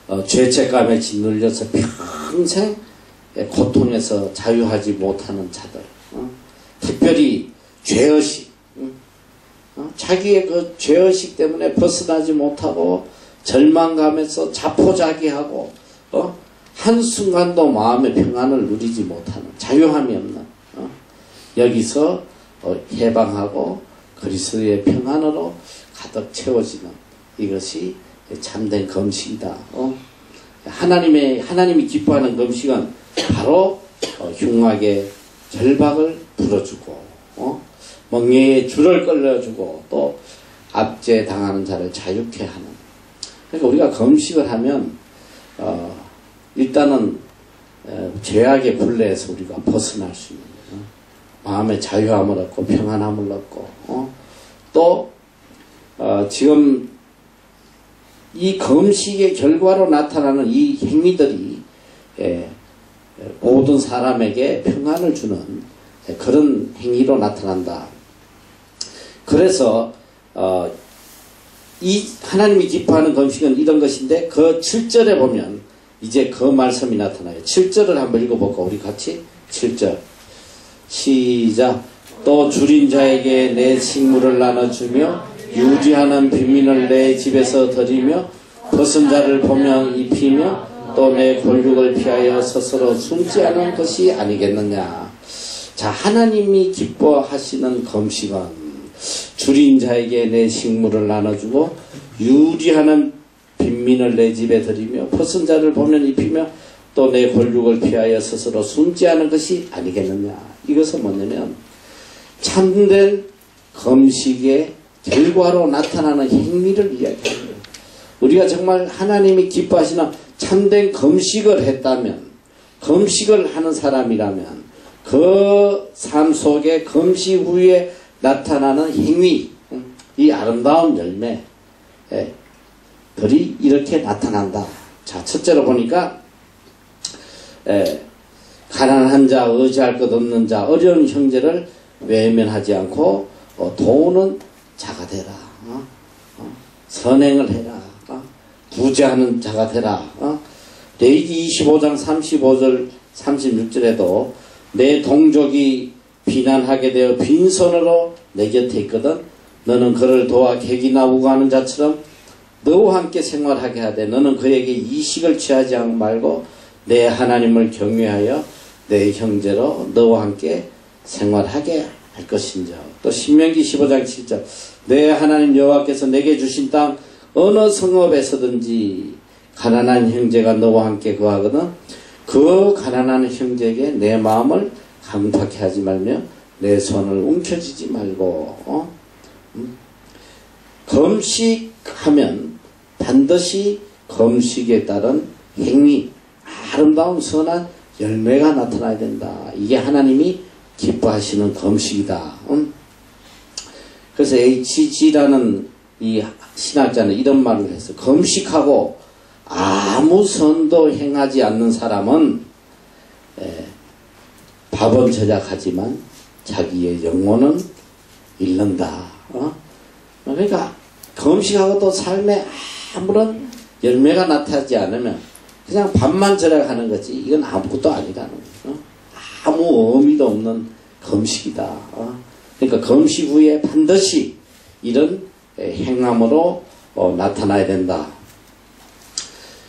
어, 죄책감에 짓눌려서 평생 고통에서 자유하지 못하는 자들, 어, 특별히 죄의식, 어, 자기의 그 죄의식 때문에 벗어나지 못하고 절망감에서 자포자기하고 어, 한순간도 마음의 평안을 누리지 못하는 자유함이 없는 여기서 어, 해방하고 그리스도의 평안으로 가득 채워지는 이것이 참된 금식이다. 어? 하나님의 하나님이 기뻐하는 금식은 바로 어, 흉악의 결박을 풀어주고 어? 멍에의 줄을 끌려주고 또 압제 당하는 자를 자유케 하는. 그러니까 우리가 금식을 하면 어, 일단은 어, 죄악의 굴레에서 우리가 벗어날 수 있는. 마음의 자유함을 얻고 평안함을 얻고 어? 또 어, 지금 이 금식의 결과로 나타나는 이 행위들이 예, 모든 사람에게 평안을 주는 그런 행위로 나타난다. 그래서 어, 이 하나님이 기뻐하는 금식은 이런 것인데 그 7절에 보면 이제 그 말씀이 나타나요. 7절을 한번 읽어볼까 우리 같이 7절 시작. 또 줄인 자에게 내 식물을 나눠주며 유지하는 빈민을 내 집에서 드리며 벗은 자를 보며 입히며 또내 골육을 피하여 스스로 숨지 않은 것이 아니겠느냐. 자, 하나님이 기뻐하시는 검식은 줄인 자에게 내 식물을 나눠주고 유지하는 빈민을 내 집에 드리며 벗은 자를 보면 입히며 또내 골육을 피하여 스스로 숨지 않은 것이 아니겠느냐. 이것은 뭐냐면 참된 검식의 결과로 나타나는 행위를 이야기합니다. 우리가 정말 하나님이 기뻐하시는 참된 검식을 했다면 검식을 하는 사람이라면 그 삶 속에 검식 후에 나타나는 행위 이 아름다운 열매 들이 이렇게 나타난다. 자 첫째로 보니까 가난한 자, 의지할 것 없는 자, 어려운 형제를 외면하지 않고 어, 도우는 자가 되라. 어? 어? 선행을 해라. 어? 구제하는 자가 되라. 어? 레이기 25장 35절 36절에도 내 동족이 비난하게 되어 빈손으로 내 곁에 있거든 너는 그를 도와 객이 나오고 하는 자처럼 너와 함께 생활하게 하되 너는 그에게 이식을 취하지 말고 내 하나님을 경외하여 내 형제로 너와 함께 생활하게 할 것인자. 또 신명기 15장 7절 내 하나님 여호와께서 내게 주신 땅 어느 성읍에서든지 가난한 형제가 너와 함께 거하거든 그 가난한 형제에게 내 마음을 강팍해 하지 말며 내 손을 움켜쥐지 말고 어? 음? 검식하면 반드시 검식에 따른 행위 아름다운 선한 열매가 나타나야 된다. 이게 하나님이 기뻐하시는 검식이다. 음? 그래서 HG라는 이 신학자는 이런 말을 했어. 검식하고 아무 선도 행하지 않는 사람은 에, 밥은 저작하지만 자기의 영혼은 잃는다. 어? 그러니까 검식하고 또 삶에 아무런 열매가 나타나지 않으면 그냥 밥만 절약하는 거지 이건 아무것도 아니라는 거예요. 어? 아무 의미도 없는 검식이다. 어? 그러니까 검식 후에 반드시 이런 행함으로 어, 나타나야 된다.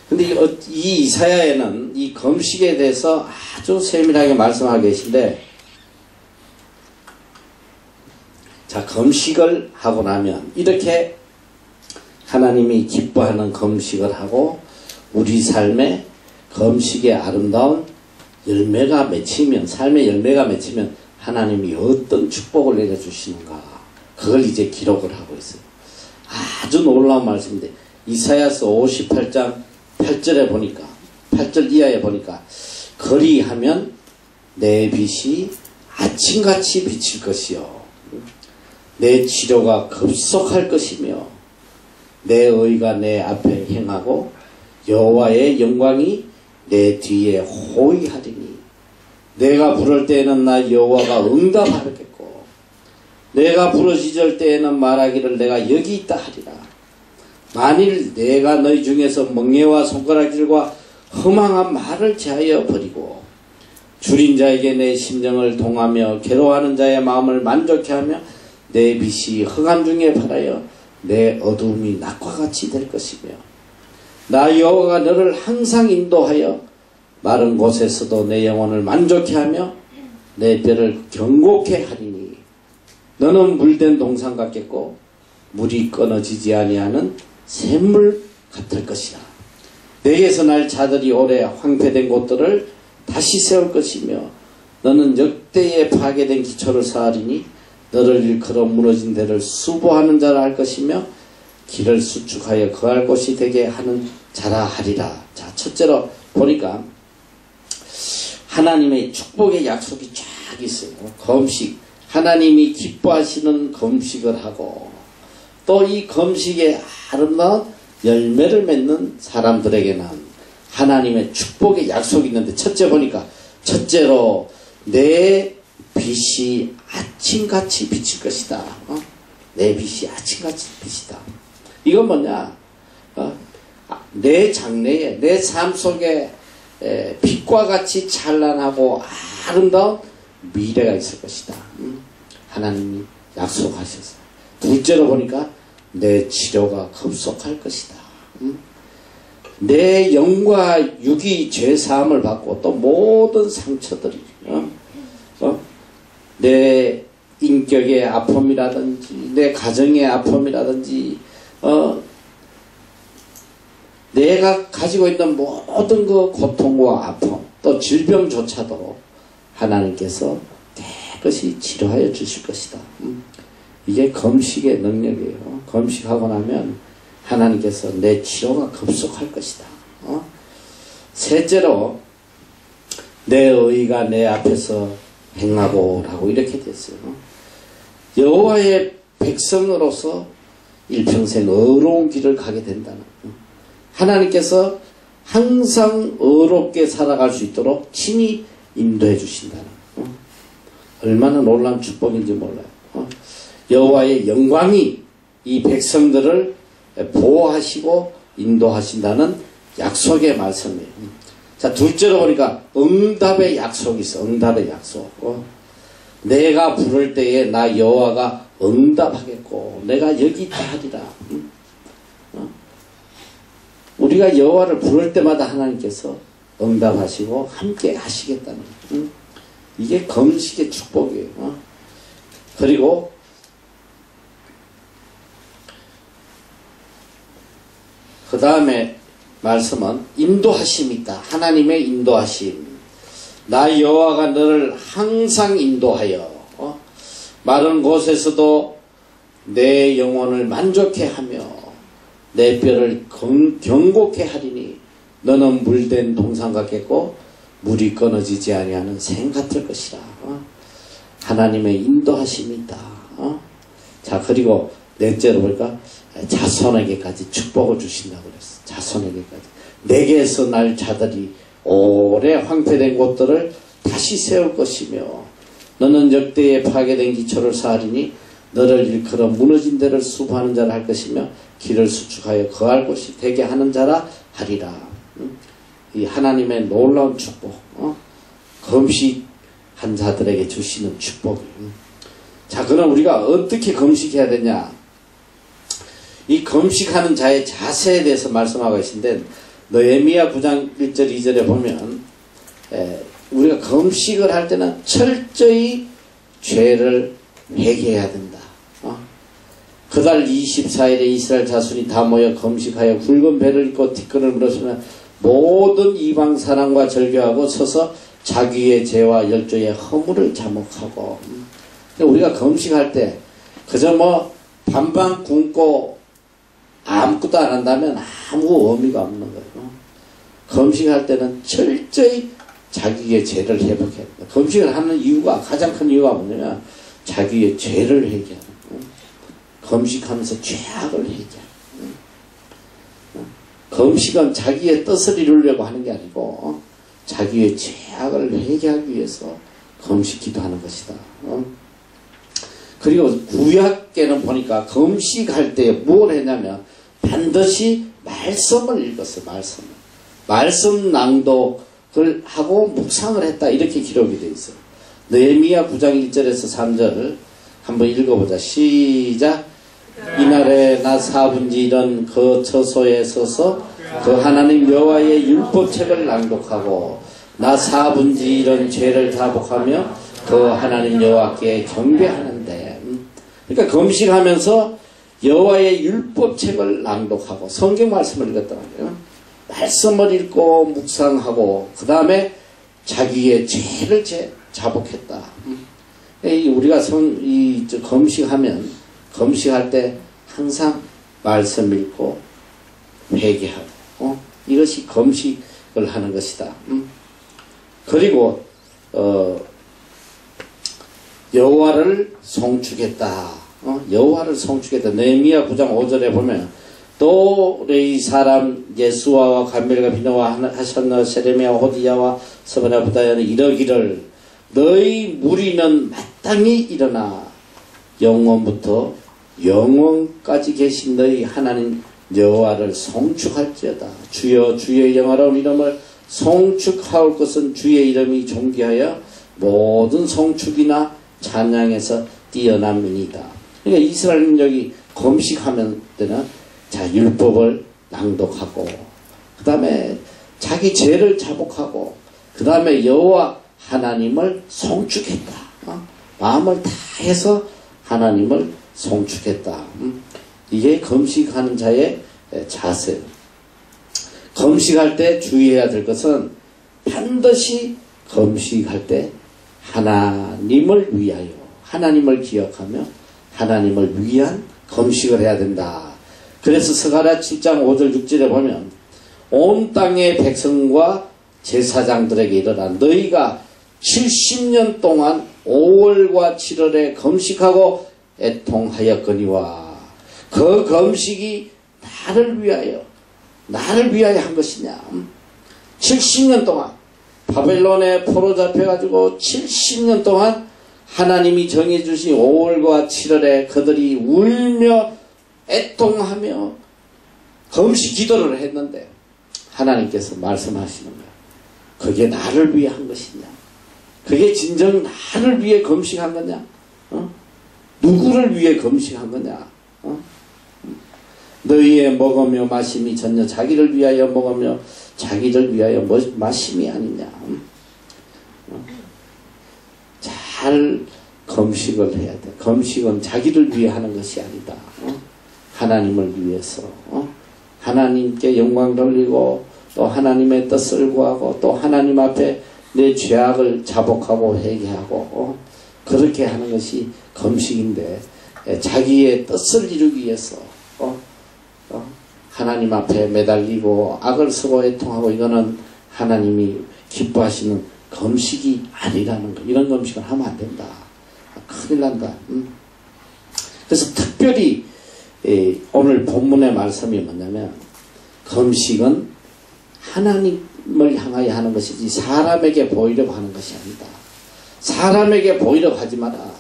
근데 이, 어, 이 이사야에는 이 검식에 대해서 아주 세밀하게 말씀하고 계신데 자 검식을 하고 나면 이렇게 하나님이 기뻐하는 검식을 하고 우리 삶에 검식의 아름다운 열매가 맺히면 삶의 열매가 맺히면 하나님이 어떤 축복을 내려주시는가 그걸 이제 기록을 하고 있어요. 아주 놀라운 말씀인데 이사야서 58장 8절에 보니까 8절 이하에 보니까 거리하면 내 빛이 아침같이 비칠 것이요. 내 치료가 급속할 것이며 내 의가 내 앞에 행하고 여호와의 영광이 내 뒤에 호위하리니 내가 부를 때에는 나 여호와가 응답하겠고 내가 부르짖을 때에는 말하기를 내가 여기 있다 하리라 만일 내가 너희 중에서 멍해와 손가락질과 허망한 말을 제하여 버리고 줄인 자에게 내 심정을 동하며 괴로워하는 자의 마음을 만족해 하며 내 빛이 흑암 중에 발하여 내 어두움이 낮과 같이 될 것이며 나 여호와가 너를 항상 인도하여 마른 곳에서도 내 영혼을 만족해 하며 내 뼈를 경고케 하리니 너는 물된 동상 같겠고 물이 끊어지지 아니하는 샘물 같을 것이라 내게서 날 자들이 오래 황폐된 곳들을 다시 세울 것이며 너는 역대에 파괴된 기초를 쌓으리니 너를 일컬어 무너진 데를 수보하는 자라 할 것이며 길을 수축하여 거할 곳이 되게 하는 자라 하리라. 자, 첫째로 보니까 하나님의 축복의 약속이 쫙 있어요. 검식. 하나님이 기뻐하시는 검식을 하고 또 이 검식의 아름다운 열매를 맺는 사람들에게는 하나님의 축복의 약속이 있는데 첫째 보니까 첫째로 내 빛이 아침같이 비칠 것이다. 어? 내 빛이 아침같이 빛이다. 이건 뭐냐? 어? 내 장래에 내 삶 속에 에, 빛과 같이 찬란하고 아름다운 미래가 있을 것이다. 음? 하나님이 약속하셨어요. 둘째로 보니까 내 치료가 급속할 것이다. 음? 내 영과 육이 죄사함을 받고 또 모든 상처들이 어? 어? 내 인격의 아픔이라든지 내 가정의 아픔이라든지 어, 내가 가지고 있는 모든 그 고통과 아픔 또 질병조차도 하나님께서 깨끗이 치료하여 주실 것이다. 음. 이게 검식의 능력이에요. 검식하고 나면 하나님께서 내 치료가 급속할 것이다. 어? 셋째로 내 의가 내 앞에서 행하고 라고 이렇게 됐어요. 여호와의 백성으로서 일평생 어려운 길을 가게 된다는 하나님께서 항상 어렵게 살아갈 수 있도록 친히 인도해 주신다는 얼마나 놀라운 축복인지 몰라요. 여호와의 영광이 이 백성들을 보호하시고 인도하신다는 약속의 말씀이에요. 자, 둘째로 보니까 응답의 약속이 있어. 응답의 약속. 어? 내가 부를 때에 나 여호와가 응답하겠고 내가 여기 있다 하리라. 응? 어? 우리가 여호와를 부를 때마다 하나님께서 응답하시고 함께 하시겠다는 응? 이게 검식의 축복이에요. 어? 그리고 그 다음에 말씀은 인도하심이 있다. 하나님의 인도하심. 나 여호와가 너를 항상 인도하여 어? 마른 곳에서도 내 영혼을 만족해 하며 내 뼈를 경곡해 하리니 너는 물된 동상 같겠고 물이 끊어지지 아니하는 생 같을 것이라. 어? 하나님의 인도하심이 있다. 어? 자 그리고 넷째로 볼까 자손에게까지 축복을 주신다고 그랬어. 자손에게까지. 내게서 날 자들이 오래 황폐된 곳들을 다시 세울 것이며 너는 역대에 파괴된 기초를 쌓으리니 너를 일컬어 무너진 데를 수부하는 자를 할 것이며 길을 수축하여 거할 곳이 되게 하는 자라 하리라. 이 하나님의 놀라운 축복, 어? 검식한 자들에게 주시는 축복. 자, 그럼 우리가 어떻게 검식해야 되냐? 이 검식하는 자의 자세에 대해서 말씀하고 계신데, 너에미야 9장 1절 2절에 보면, 에, 우리가 검식을 할 때는 철저히 죄를 회개해야 된다. 어? 그달 24일에 이스라엘 자손이 다 모여 검식하여 굵은 배를 입고 티끌을 물었으면 모든 이방 사람과 절교하고 서서 자기의 죄와 열조의 허물을 자목하고 우리가 검식할 때 그저 뭐 반반 굶고 아무것도 안 한다면 아무 의미가 없는 거예요. 검식할 때는 철저히 자기의 죄를 회복해야 된다. 검식을 하는 이유가 가장 큰 이유가 뭐냐면 자기의 죄를 회개하는 거예요. 검식하면서 죄악을 회개하는 검식은 자기의 뜻을 이루려고 하는 게 아니고 자기의 죄악을 회개하기 위해서 검식 기도하는 것이다. 그리고 구약계는 보니까 검식할 때 뭘 했냐면 반드시 말씀을 읽었어요. 말씀을. 말씀 낭독을 하고 묵상을 했다. 이렇게 기록이 되어 있어요. 느헤미야 9장 1절에서 3절을 한번 읽어보자. 시작. 이날에 나 사분지 이런 그 처소에 서서 그 하나님 여호와의 율법책을 낭독하고 나 사분지 이런 죄를 자복하며 그 하나님 여호와께 경배하는데 그러니까 검식하면서 여호와의 율법책을 낭독하고 성경 말씀을 말이에요. 말씀을 읽고 묵상하고 그 다음에 자기의 죄를 자복했다. 우리가 성, 이, 검식하면 검식할 때 항상 말씀 읽고 회개하고 어? 이것이 검식을 하는 것이다. 음? 그리고 어, 여호와를 송축했다. 어? 여호와를 송축했다. 네미야 9장 5절에 보면 또 레이 사람 예수와와 감멜과 비노와 하셨나 세레미야 호디야와 서바나 부다야는 이러기를 너희 무리는 마땅히 일어나 영원부터 영원까지 계신 너희 하나님 여호와를 송축할지어다. 주여 주의 영화로운 이름을 송축하올 것은 주의 이름이 존귀하여 모든 송축이나 찬양에서 뛰어남이니다. 그러니까 이스라엘 여기 검식하면 때는 자 율법을 낭독하고 그 다음에 자기 죄를 자복하고 그 다음에 여호와 하나님을 송축했다. 어? 마음을 다해서 하나님을 송축했다. 음? 이게 검식하는 자의 자세. 검식할 때 주의해야 될 것은 반드시 검식할 때 하나님을 위하여 하나님을 기억하며 하나님을 위한 검식을 해야 된다. 그래서 스가랴 7장 5절 6절에 보면 온 땅의 백성과 제사장들에게 일어나 너희가 70년 동안 5월과 7월에 검식하고 애통하였거니와 그 검식이 나를 위하여 나를 위하여 한 것이냐 70년 동안 바벨론에 포로 잡혀가지고 70년 동안 하나님이 정해주신 5월과 7월에 그들이 울며 애통하며 검식 기도를 했는데 하나님께서 말씀하시는 거야. 그게 나를 위해 한 것이냐? 그게 진정 나를 위해 검식한 거냐? 어? 누구를 위해 검식한 거냐? 어? 너희의 먹으며 마심이 전혀 자기를 위하여 먹으며 자기를 위하여 마심이 아니냐? 어? 잘 검식을 해야 돼. 검식은 자기를 위해 하는 것이 아니다. 어? 하나님을 위해서 어? 하나님께 영광 돌리고 또 하나님의 뜻을 구하고 또 하나님 앞에 내 죄악을 자복하고 회개하고 어? 그렇게 하는 것이 검식인데 자기의 뜻을 이루기 위해서 어? 어? 하나님 앞에 매달리고 악을 쓰고 애통하고 이거는 하나님이 기뻐하시는 검식이 아니라는 거 이런 검식을 하면 안 된다 큰일 난다 음? 그래서 특별히 오늘 본문의 말씀이 뭐냐면 검식은 하나님을 향하여 하는 것이지 사람에게 보이려고 하는 것이 아니다 사람에게 보이려고 하지 마라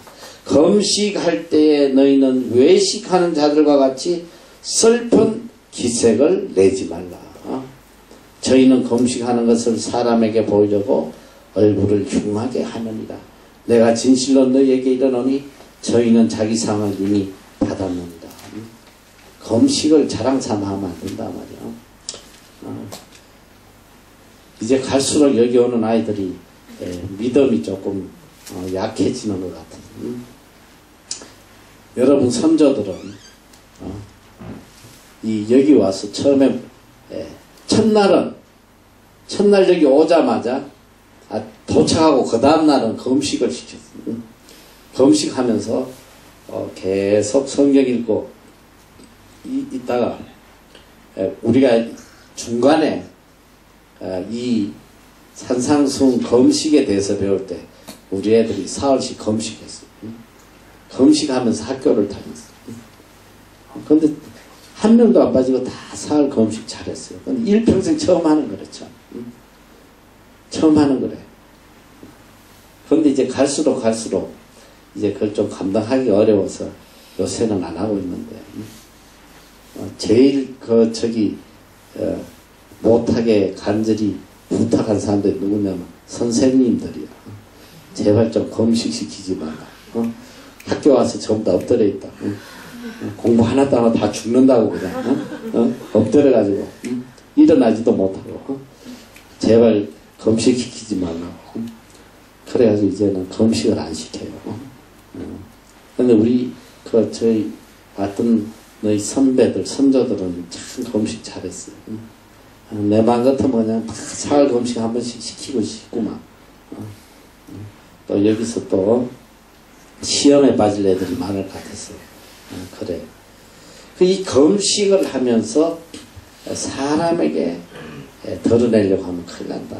검식할 때에 너희는 외식하는 자들과 같이 슬픈 기색을 내지 말라. 어? 저희는 검식하는 것을 사람에게 보이려고 얼굴을 흉하게 하느니라. 내가 진실로 너희에게 이르노니 저희는 자기 상을 이미 받았느니라. 검식을 자랑 삼아하면 안 된다 말이야. 어. 이제 갈수록 여기 오는 아이들이 예, 믿음이 조금 어, 약해지는 것 같아요. 음? 여러분 선조들은 어, 이 여기 와서 처음에 예, 첫날은 첫날 여기 오자마자 아, 도착하고 그 다음 날은 검식을 시켰어요. 음? 검식하면서 어, 계속 성경 읽고 이, 있다가 예, 우리가 중간에 어, 이 산상순 검식에 대해서 배울 때 우리 애들이 사흘씩 검식했어요. 검식하면서 학교를 다녔어요. 그런데 한 명도 안 빠지고 다 사흘 검식 잘했어요. 근데 일평생 처음 하는 거랬죠. 처음 하는 거래. 그런데 이제 갈수록 갈수록 이제 그걸 좀 감당하기 어려워서 요새는 안 하고 있는데 어, 제일 그 저기 어, 못하게 간절히 부탁한 사람들이 누구냐면 선생님들이야. 제발 좀 검식시키지 말라. 어? 학교 와서 전부 다 엎드려 있다. 어? 공부 안 하고 다 죽는다고 그냥 어? 어? 엎드려 가지고 일어나지도 못하고 어? 제발 검식시키지 말라고. 그래가지고 이제는 검식을 안 시켜요. 근데 우리 그 저희 왔던 너희 선배들 선조들은 참 검식 잘했어요. 내맘 같으면 그냥 사흘 검식 한 번씩 시키고 싶구만. 또 여기서 또 시험에 빠질 애들이 많을 것 같았어요. 그래. 그이 검식을 하면서 사람에게 덜어내려고 하면 큰일 난다.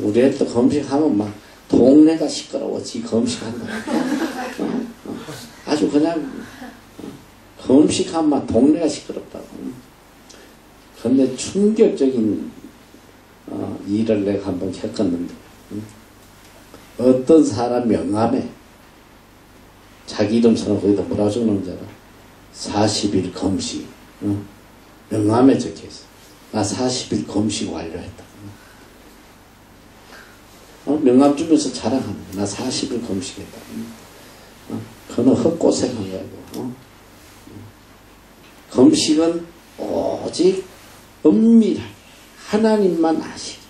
우리 애들 검식하면 막 동네가 시끄러워. 지 검식한다. 아주 그냥 검식하면 막 동네가 시끄럽다고. 근데 충격적인 어, 일을 내가 한번 겪었는데 어떤 사람 명함에 자기 이름 써놓고 거기다 뭐라고 적는지 알아? 40일 검식 어? 명함에 적혀있어 나 40일 검식 완료했다 어? 명함 주면서 자랑하는 나 40일 검식했다 어? 그는 헛고생한 거야 어? 검식은 오직 은밀하게 하나님만 아시게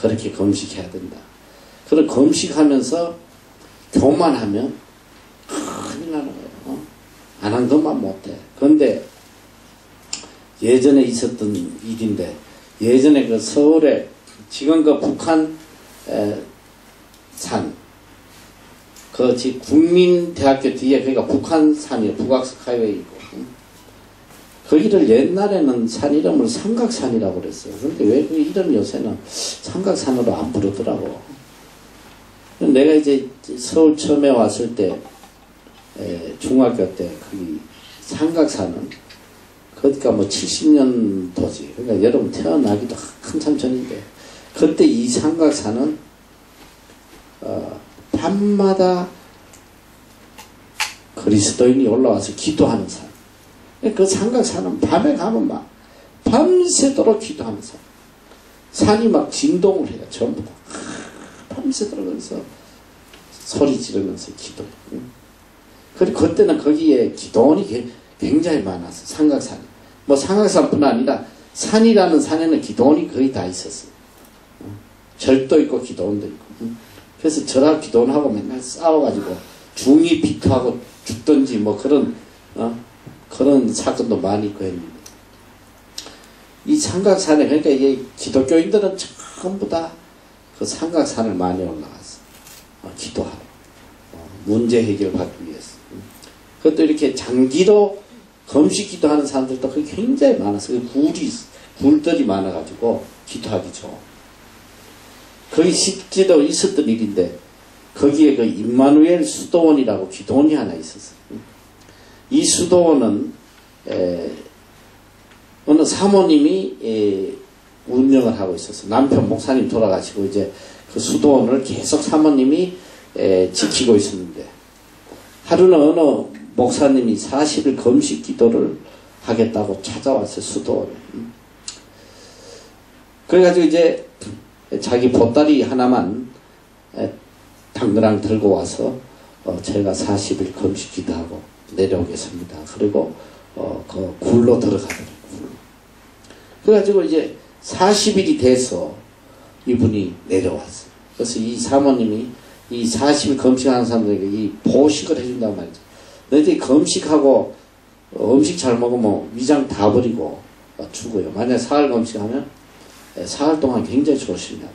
그렇게 검식해야 된다. 그걸 검식하면서 교만하면 큰일 나는 거예요. 어? 안한 것만 못해. 그런데 예전에 있었던 일인데 예전에 그 서울에 지금 그 북한 에, 산, 그 국민대학교 뒤에 그러니까 북한산이에요. 있고. 거기를 옛날에는 산 이름을 삼각산이라고 그랬어요. 그런데 왜 그 이름 요새는 삼각산으로 안 부르더라고. 내가 이제 서울 처음에 왔을 때, 에, 중학교 때, 거기 삼각산은, 그니까 뭐 70년도지. 그러니까 여러분 태어나기도 한참 전인데, 그때 이 삼각산은, 어, 밤마다 그리스도인이 올라와서 기도하는 산. 그 삼각산은 밤에 가면 막 밤새도록 기도하면서 산이 막 진동을 해요. 전부 다. [LAUGHS] 밤새도록 그래서 소리 지르면서 기도. 그리고 그때는 거기에 기도원이 굉장히 많았어. 삼각산이. 뭐 삼각산뿐 아니라 산이라는 산에는 기도원이 거의 다 있었어요. 절도 있고 기도원도 있고. 그래서 저랑 기도원하고 맨날 싸워가지고 중이 비토하고 죽든지 뭐 그런 어? 그런 사건도 많이 있고 했는데. 이 삼각산에 그러니까 이게 기독교인들은 전부 다 그 삼각산을 많이 올라갔어. 어, 기도하러. 어, 문제 해결 받기 위해서. 그것도 이렇게 장기로 검식 기도하는 사람들도 굉장히 많았어. 그 굴이 굴들이 많아가지고 기도하기 좋아 거기 실제로 있었던 일인데 거기에 그 임마누엘 수도원이라고 기도원이 하나 있었어 이 수도원은 에, 어느 사모님이 에, 운영을 하고 있었어. 남편 목사님 돌아가시고 이제 그 수도원을 계속 사모님이 에, 지키고 있었는데 하루는 어느 목사님이 40일 검식 기도를 하겠다고 찾아왔어요. 수도원에. 그래가지고 이제 자기 보따리 하나만 에, 당그랑 들고 와서 어, 제가 40일 금식 기도 하고 내려오겠습니다. 그리고 어, 그 굴로 들어가더라고요. 그래가지고 이제 40일이 돼서 이분이 내려왔어요. 그래서 이 사모님이 이 40일 금식하는 사람들에게 이 보식을 해준단 말이죠. 너희들이 금식하고 어, 음식 잘 먹으면 위장 다 버리고 어, 죽어요. 만약 사흘 금식하면 예, 사흘 동안 굉장히 좋으십니다.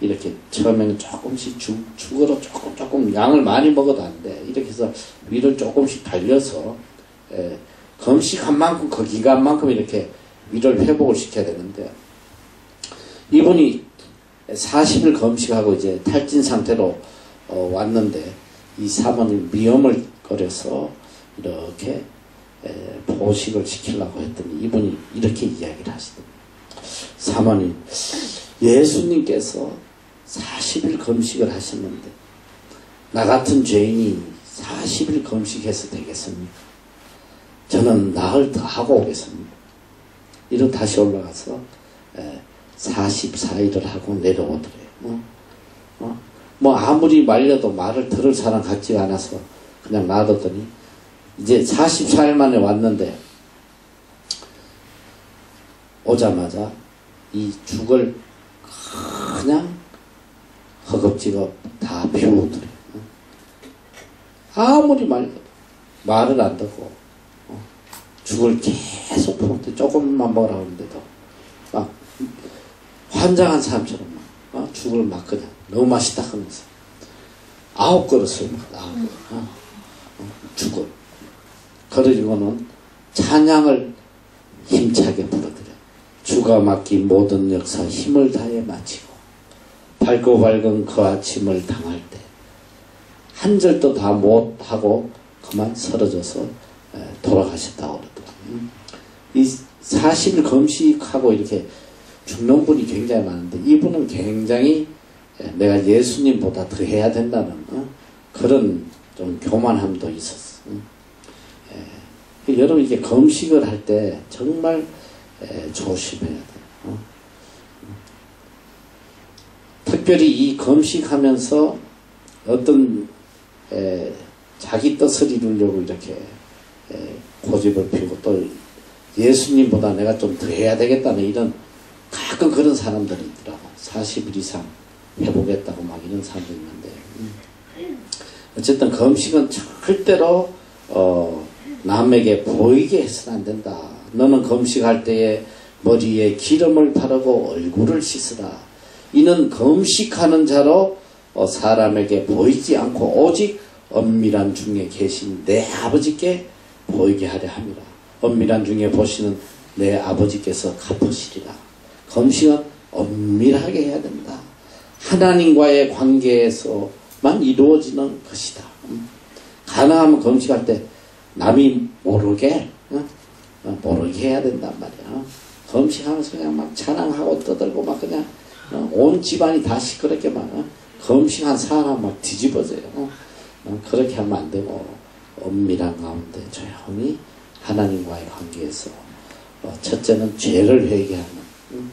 이렇게 처음에는 조금씩 죽, 죽으로 조금 조금 양을 많이 먹어도 안 돼. 이렇게 해서 위를 조금씩 달려서 에, 금식한 만큼 그 기간만큼 이렇게 위를 회복을 시켜야 되는데 이분이 40일 검식하고 이제 탈진 상태로 어, 왔는데 이 사모님 미염을 꺼려서 이렇게 에, 보식을 시키려고 했더니 이분이 이렇게 이야기를 하시더니 사모님 예수님께서 40일 금식을 하셨는데 나 같은 죄인이 40일 금식해서 되겠습니까? 저는 나흘 더 하고 오겠습니다. 이런 다시 올라가서 44일을 하고 내려오더래요. 어? 어? 뭐 아무리 말려도 말을 들을 사람 같지 않아서 그냥 놔뒀더니 이제 44일 만에 왔는데 오자마자 이 죽을 그냥 허겁지겁 다 비우더래. 아무리 말 말을 안 듣고 어, 죽을 계속 품었대. 조금만 먹으라고 하는데도 막 환장한 사람처럼 막 어, 죽을 막 그냥 너무 맛있다 하면서 아홉 그릇을 막 아홉 그릇 어, 어, 죽을 그러고는 찬양을 힘차게 부르더래. 주가 맡긴 모든 역사 힘을 다해 마치고 밝고 밝은 그 아침을 당할 때 한 절도 다 못하고 그만 쓰러져서 돌아가셨다고 그러더라고요. 이 40일 금식하고 이렇게 죽는 분이 굉장히 많은데 이분은 굉장히 내가 예수님보다 더 해야 된다는 그런 좀 교만함도 있었어. 여러분 이게 금식을 할 때 정말 조심해야 돼요. 특별히 이 금식하면서 어떤 에, 자기 뜻을 이루려고 이렇게 에, 고집을 피우고 또 예수님보다 내가 좀 더 해야 되겠다는 이런 가끔 그런 사람들이 있더라고. 40일 이상 해보겠다고 막 이런 사람들이 있는데 음. 어쨌든 금식은 절대로 어, 남에게 보이게 해서는 안 된다. 너는 금식할 때에 머리에 기름을 바르고 얼굴을 씻으라. 이는 금식하는 자로 어, 사람에게 보이지 않고 오직 엄밀한 중에 계신 내 아버지께 보이게 하려 함이라. 엄밀한 중에 보시는 내 아버지께서 갚으시리라. 금식은 엄밀하게 해야 된다. 하나님과의 관계에서만 이루어지는 것이다. 음. 가능하면 금식할 때 남이 모르게 어? 어? 모르게 해야 된단 말이야. 금식하면서 그냥 막 찬양하고 떠들고 막 그냥 어? 온 집안이 다 시끄럽게 막 어? 금식한 사람 막 뒤집어져요. 어? 그렇게 하면 안 되고 엄밀한 가운데 조용히 하나님과의 관계에서 첫째는 죄를 회개하는 음?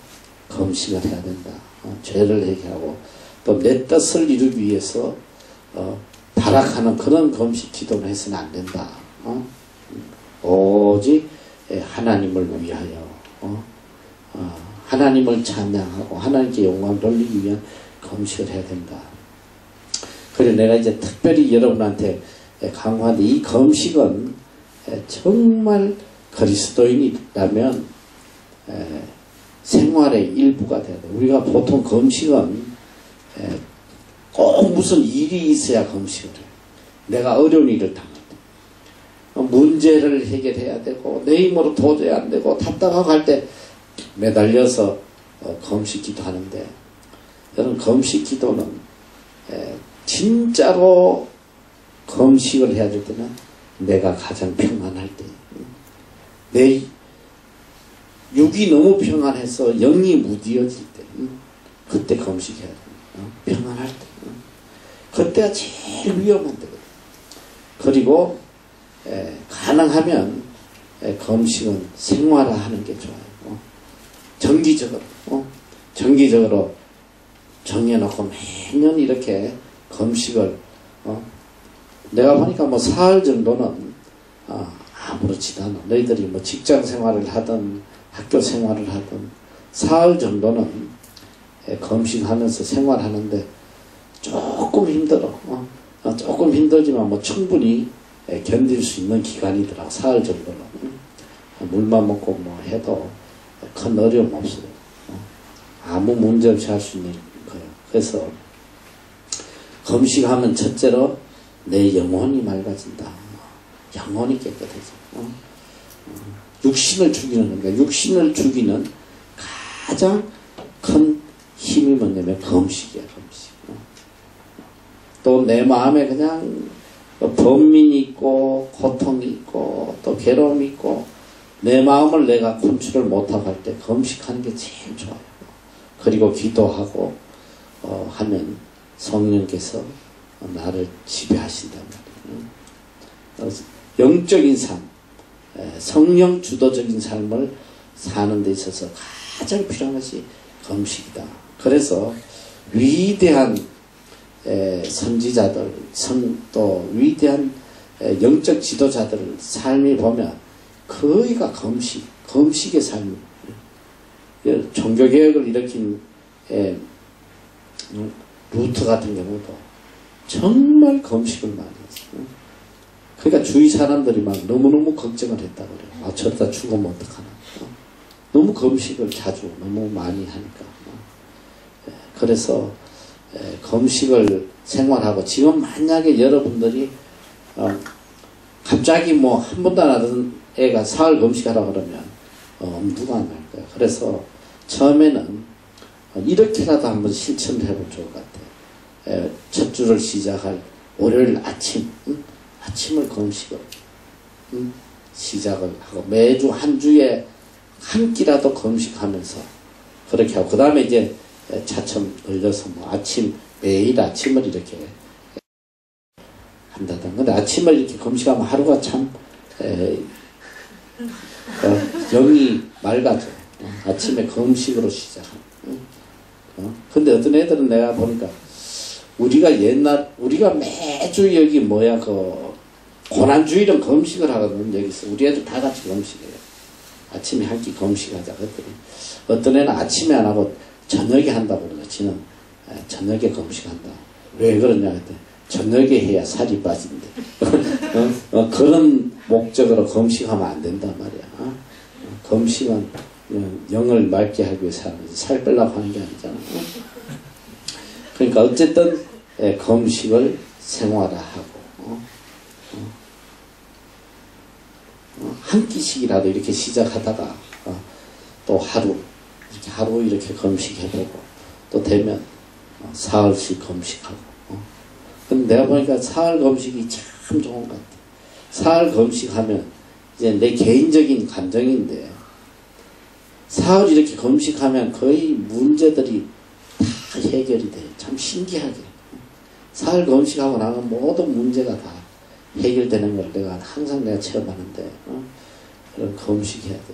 금식을 해야 된다. 죄를 회개하고 또 내 뜻을 이루기 위해서 타락하는 그런 금식 기도를 해서는 안 된다. 어? 오직 하나님을 위하여 어? 어, 하나님을 찬양하고 하나님께 영광 돌리기 위한 금식을 해야 된다. 그래 내가 이제 특별히 여러분한테 강조하는데 이 금식은 정말 그리스도인이라면 생활의 일부가 돼야 돼. 우리가 보통 금식은 꼭 무슨 일이 있어야 금식을 해. 내가 어려운 일을 때. 문제를 해결해야 되고, 내 힘으로 도저히 안 되고, 답답하고 할때 매달려서 어, 금식 기도하는데, 여러분, 금식 기도는, 에, 진짜로 금식을 해야 될 때는 내가 가장 평안할 때. 내 육이 너무 평안해서 영이 무디어질 때, 그때 금식해야 돼. 평안할 때. 그때가 제일 위험한 때거든. 그리고 에, 가능하면 에, 금식은 생활화하는 게 좋아요. 어? 정기적으로 어? 정기적으로 정해놓고 매년 이렇게 검식을 어? 내가 보니까 뭐 사흘 정도는 어, 아무렇지도 않아 너희들이 뭐 직장 생활을 하든 학교 생활을 하든 사흘 정도는 예, 검식하면서 생활하는데 조금 힘들어 어? 어, 조금 힘들지만 뭐 충분히 예, 견딜 수 있는 기간이더라. 사흘 정도는. 음. 물만 먹고 뭐 해도 큰 어려움 없어요. 어? 아무 문제 없이 할 수 있는 거예요. 그래서 검식하면 첫째로 내 영혼이 맑아진다. 영혼이 깨끗해져. 육신을 죽이는 겁니다. 육신을 죽이는 가장 큰 힘이 뭐냐면 검식이야 검식. 또 내 마음에 그냥 번민이 있고 고통이 있고 또 괴로움이 있고 내 마음을 내가 컨트롤 못하고 할때 검식하는 게 제일 좋아요. 그리고 기도하고 어, 하면 성령께서 나를 지배하신단 말이에요. 영적인 삶, 에, 성령 주도적인 삶을 사는 데 있어서 가장 필요한 것이 검식이다. 그래서 위대한 에, 선지자들, 선, 또 위대한 에, 영적 지도자들 삶이 보면 거의가 검식, 검식의 삶. 예, 종교개혁을 일으킨 에, 음, 루트 같은 경우도 정말 검식을 많이 했어요. 그러니까 주위 사람들이 막 너무너무 걱정을 했다 그래요. 아, 저러다 죽으면 어떡하나. 어? 너무 검식을 자주 너무 많이 하니까. 어? 예, 그래서 에, 검식을 생활하고 지금 만약에 여러분들이 어, 갑자기 뭐 한 번도 안 하던 애가 사흘 검식하라 그러면 어, 엄두가 안날 거예요. 그래서 처음에는 어, 이렇게라도 한번 실천을 해보면 좋을 것 같아요. 에, 첫 주를 시작할 월요일 아침 응? 아침을 검식을 응? 시작을 하고 매주 한 주에 한 끼라도 검식하면서 그렇게 하고 그 다음에 이제 차츰 늘려서 뭐 아침 매일 아침을 이렇게 한다든 근데 아침을 이렇게 검식하면 하루가 참 에, 어, 영이 맑아져. 어, 아침에 검식으로 시작하는 어? 근데 어떤 애들은 내가 보니까 우리가 옛날 우리가 매주 여기 뭐야 그 고난주일은 검식을 하거든 여기서 우리 애들 다 같이 검식해요. 아침에 한끼 검식하자 그랬더니. 어떤 애는 아침에 안 하고 저녁에 한다고 그러죠. 지는 저녁에 검식한다. 왜 그러냐 했더니 저녁에 해야 살이 빠진대. [LAUGHS] 어? 어, 그런 목적으로 검식하면 안 된단 말이야. 어? 검식은 영을 맑게 하기 위해서. 살 빼려고 하는 게 아니잖아. 그러니까 어쨌든 예, 검식을 생활화하고 어? 어? 한 끼씩이라도 이렇게 시작하다가 어, 또 하루 하루 이렇게 검식해보고 또 되면 어, 사흘씩 검식하고 어. 근데 내가 보니까 사흘 검식이 참 좋은 것 같아 사흘 검식하면 이제 내 개인적인 감정인데 사흘 이렇게 검식하면 거의 문제들이 다 해결이 돼요 참 신기하게 사흘 검식하고 나면 모든 문제가 다 해결되는 걸 내가 항상 내가 체험하는데 어? 그런 검식해야 돼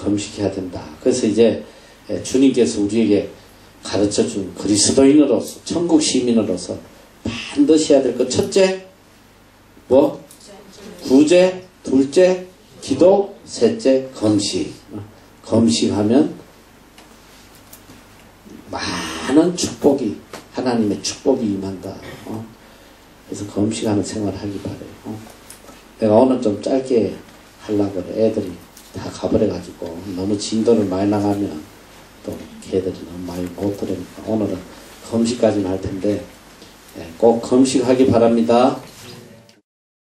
검식해야 된다. 그래서 이제 주님께서 우리에게 가르쳐 준 그리스도인으로서 천국 시민으로서 반드시 해야 될 것 첫째 뭐 구제 둘째 기도 셋째 검식 검식하면 많은 축복이 하나님의 축복이 임한다. 어? 그래서 검식하는 생활하기 바래요. 어? 내가 오늘 좀 짧게 하려고 그래. 애들이 다 가버려가지고 너무 진도를 많이 나가면 또 걔들이 너무 많이 못 들으니까 오늘은 검식까지는 할 텐데 꼭 검식하기 바랍니다.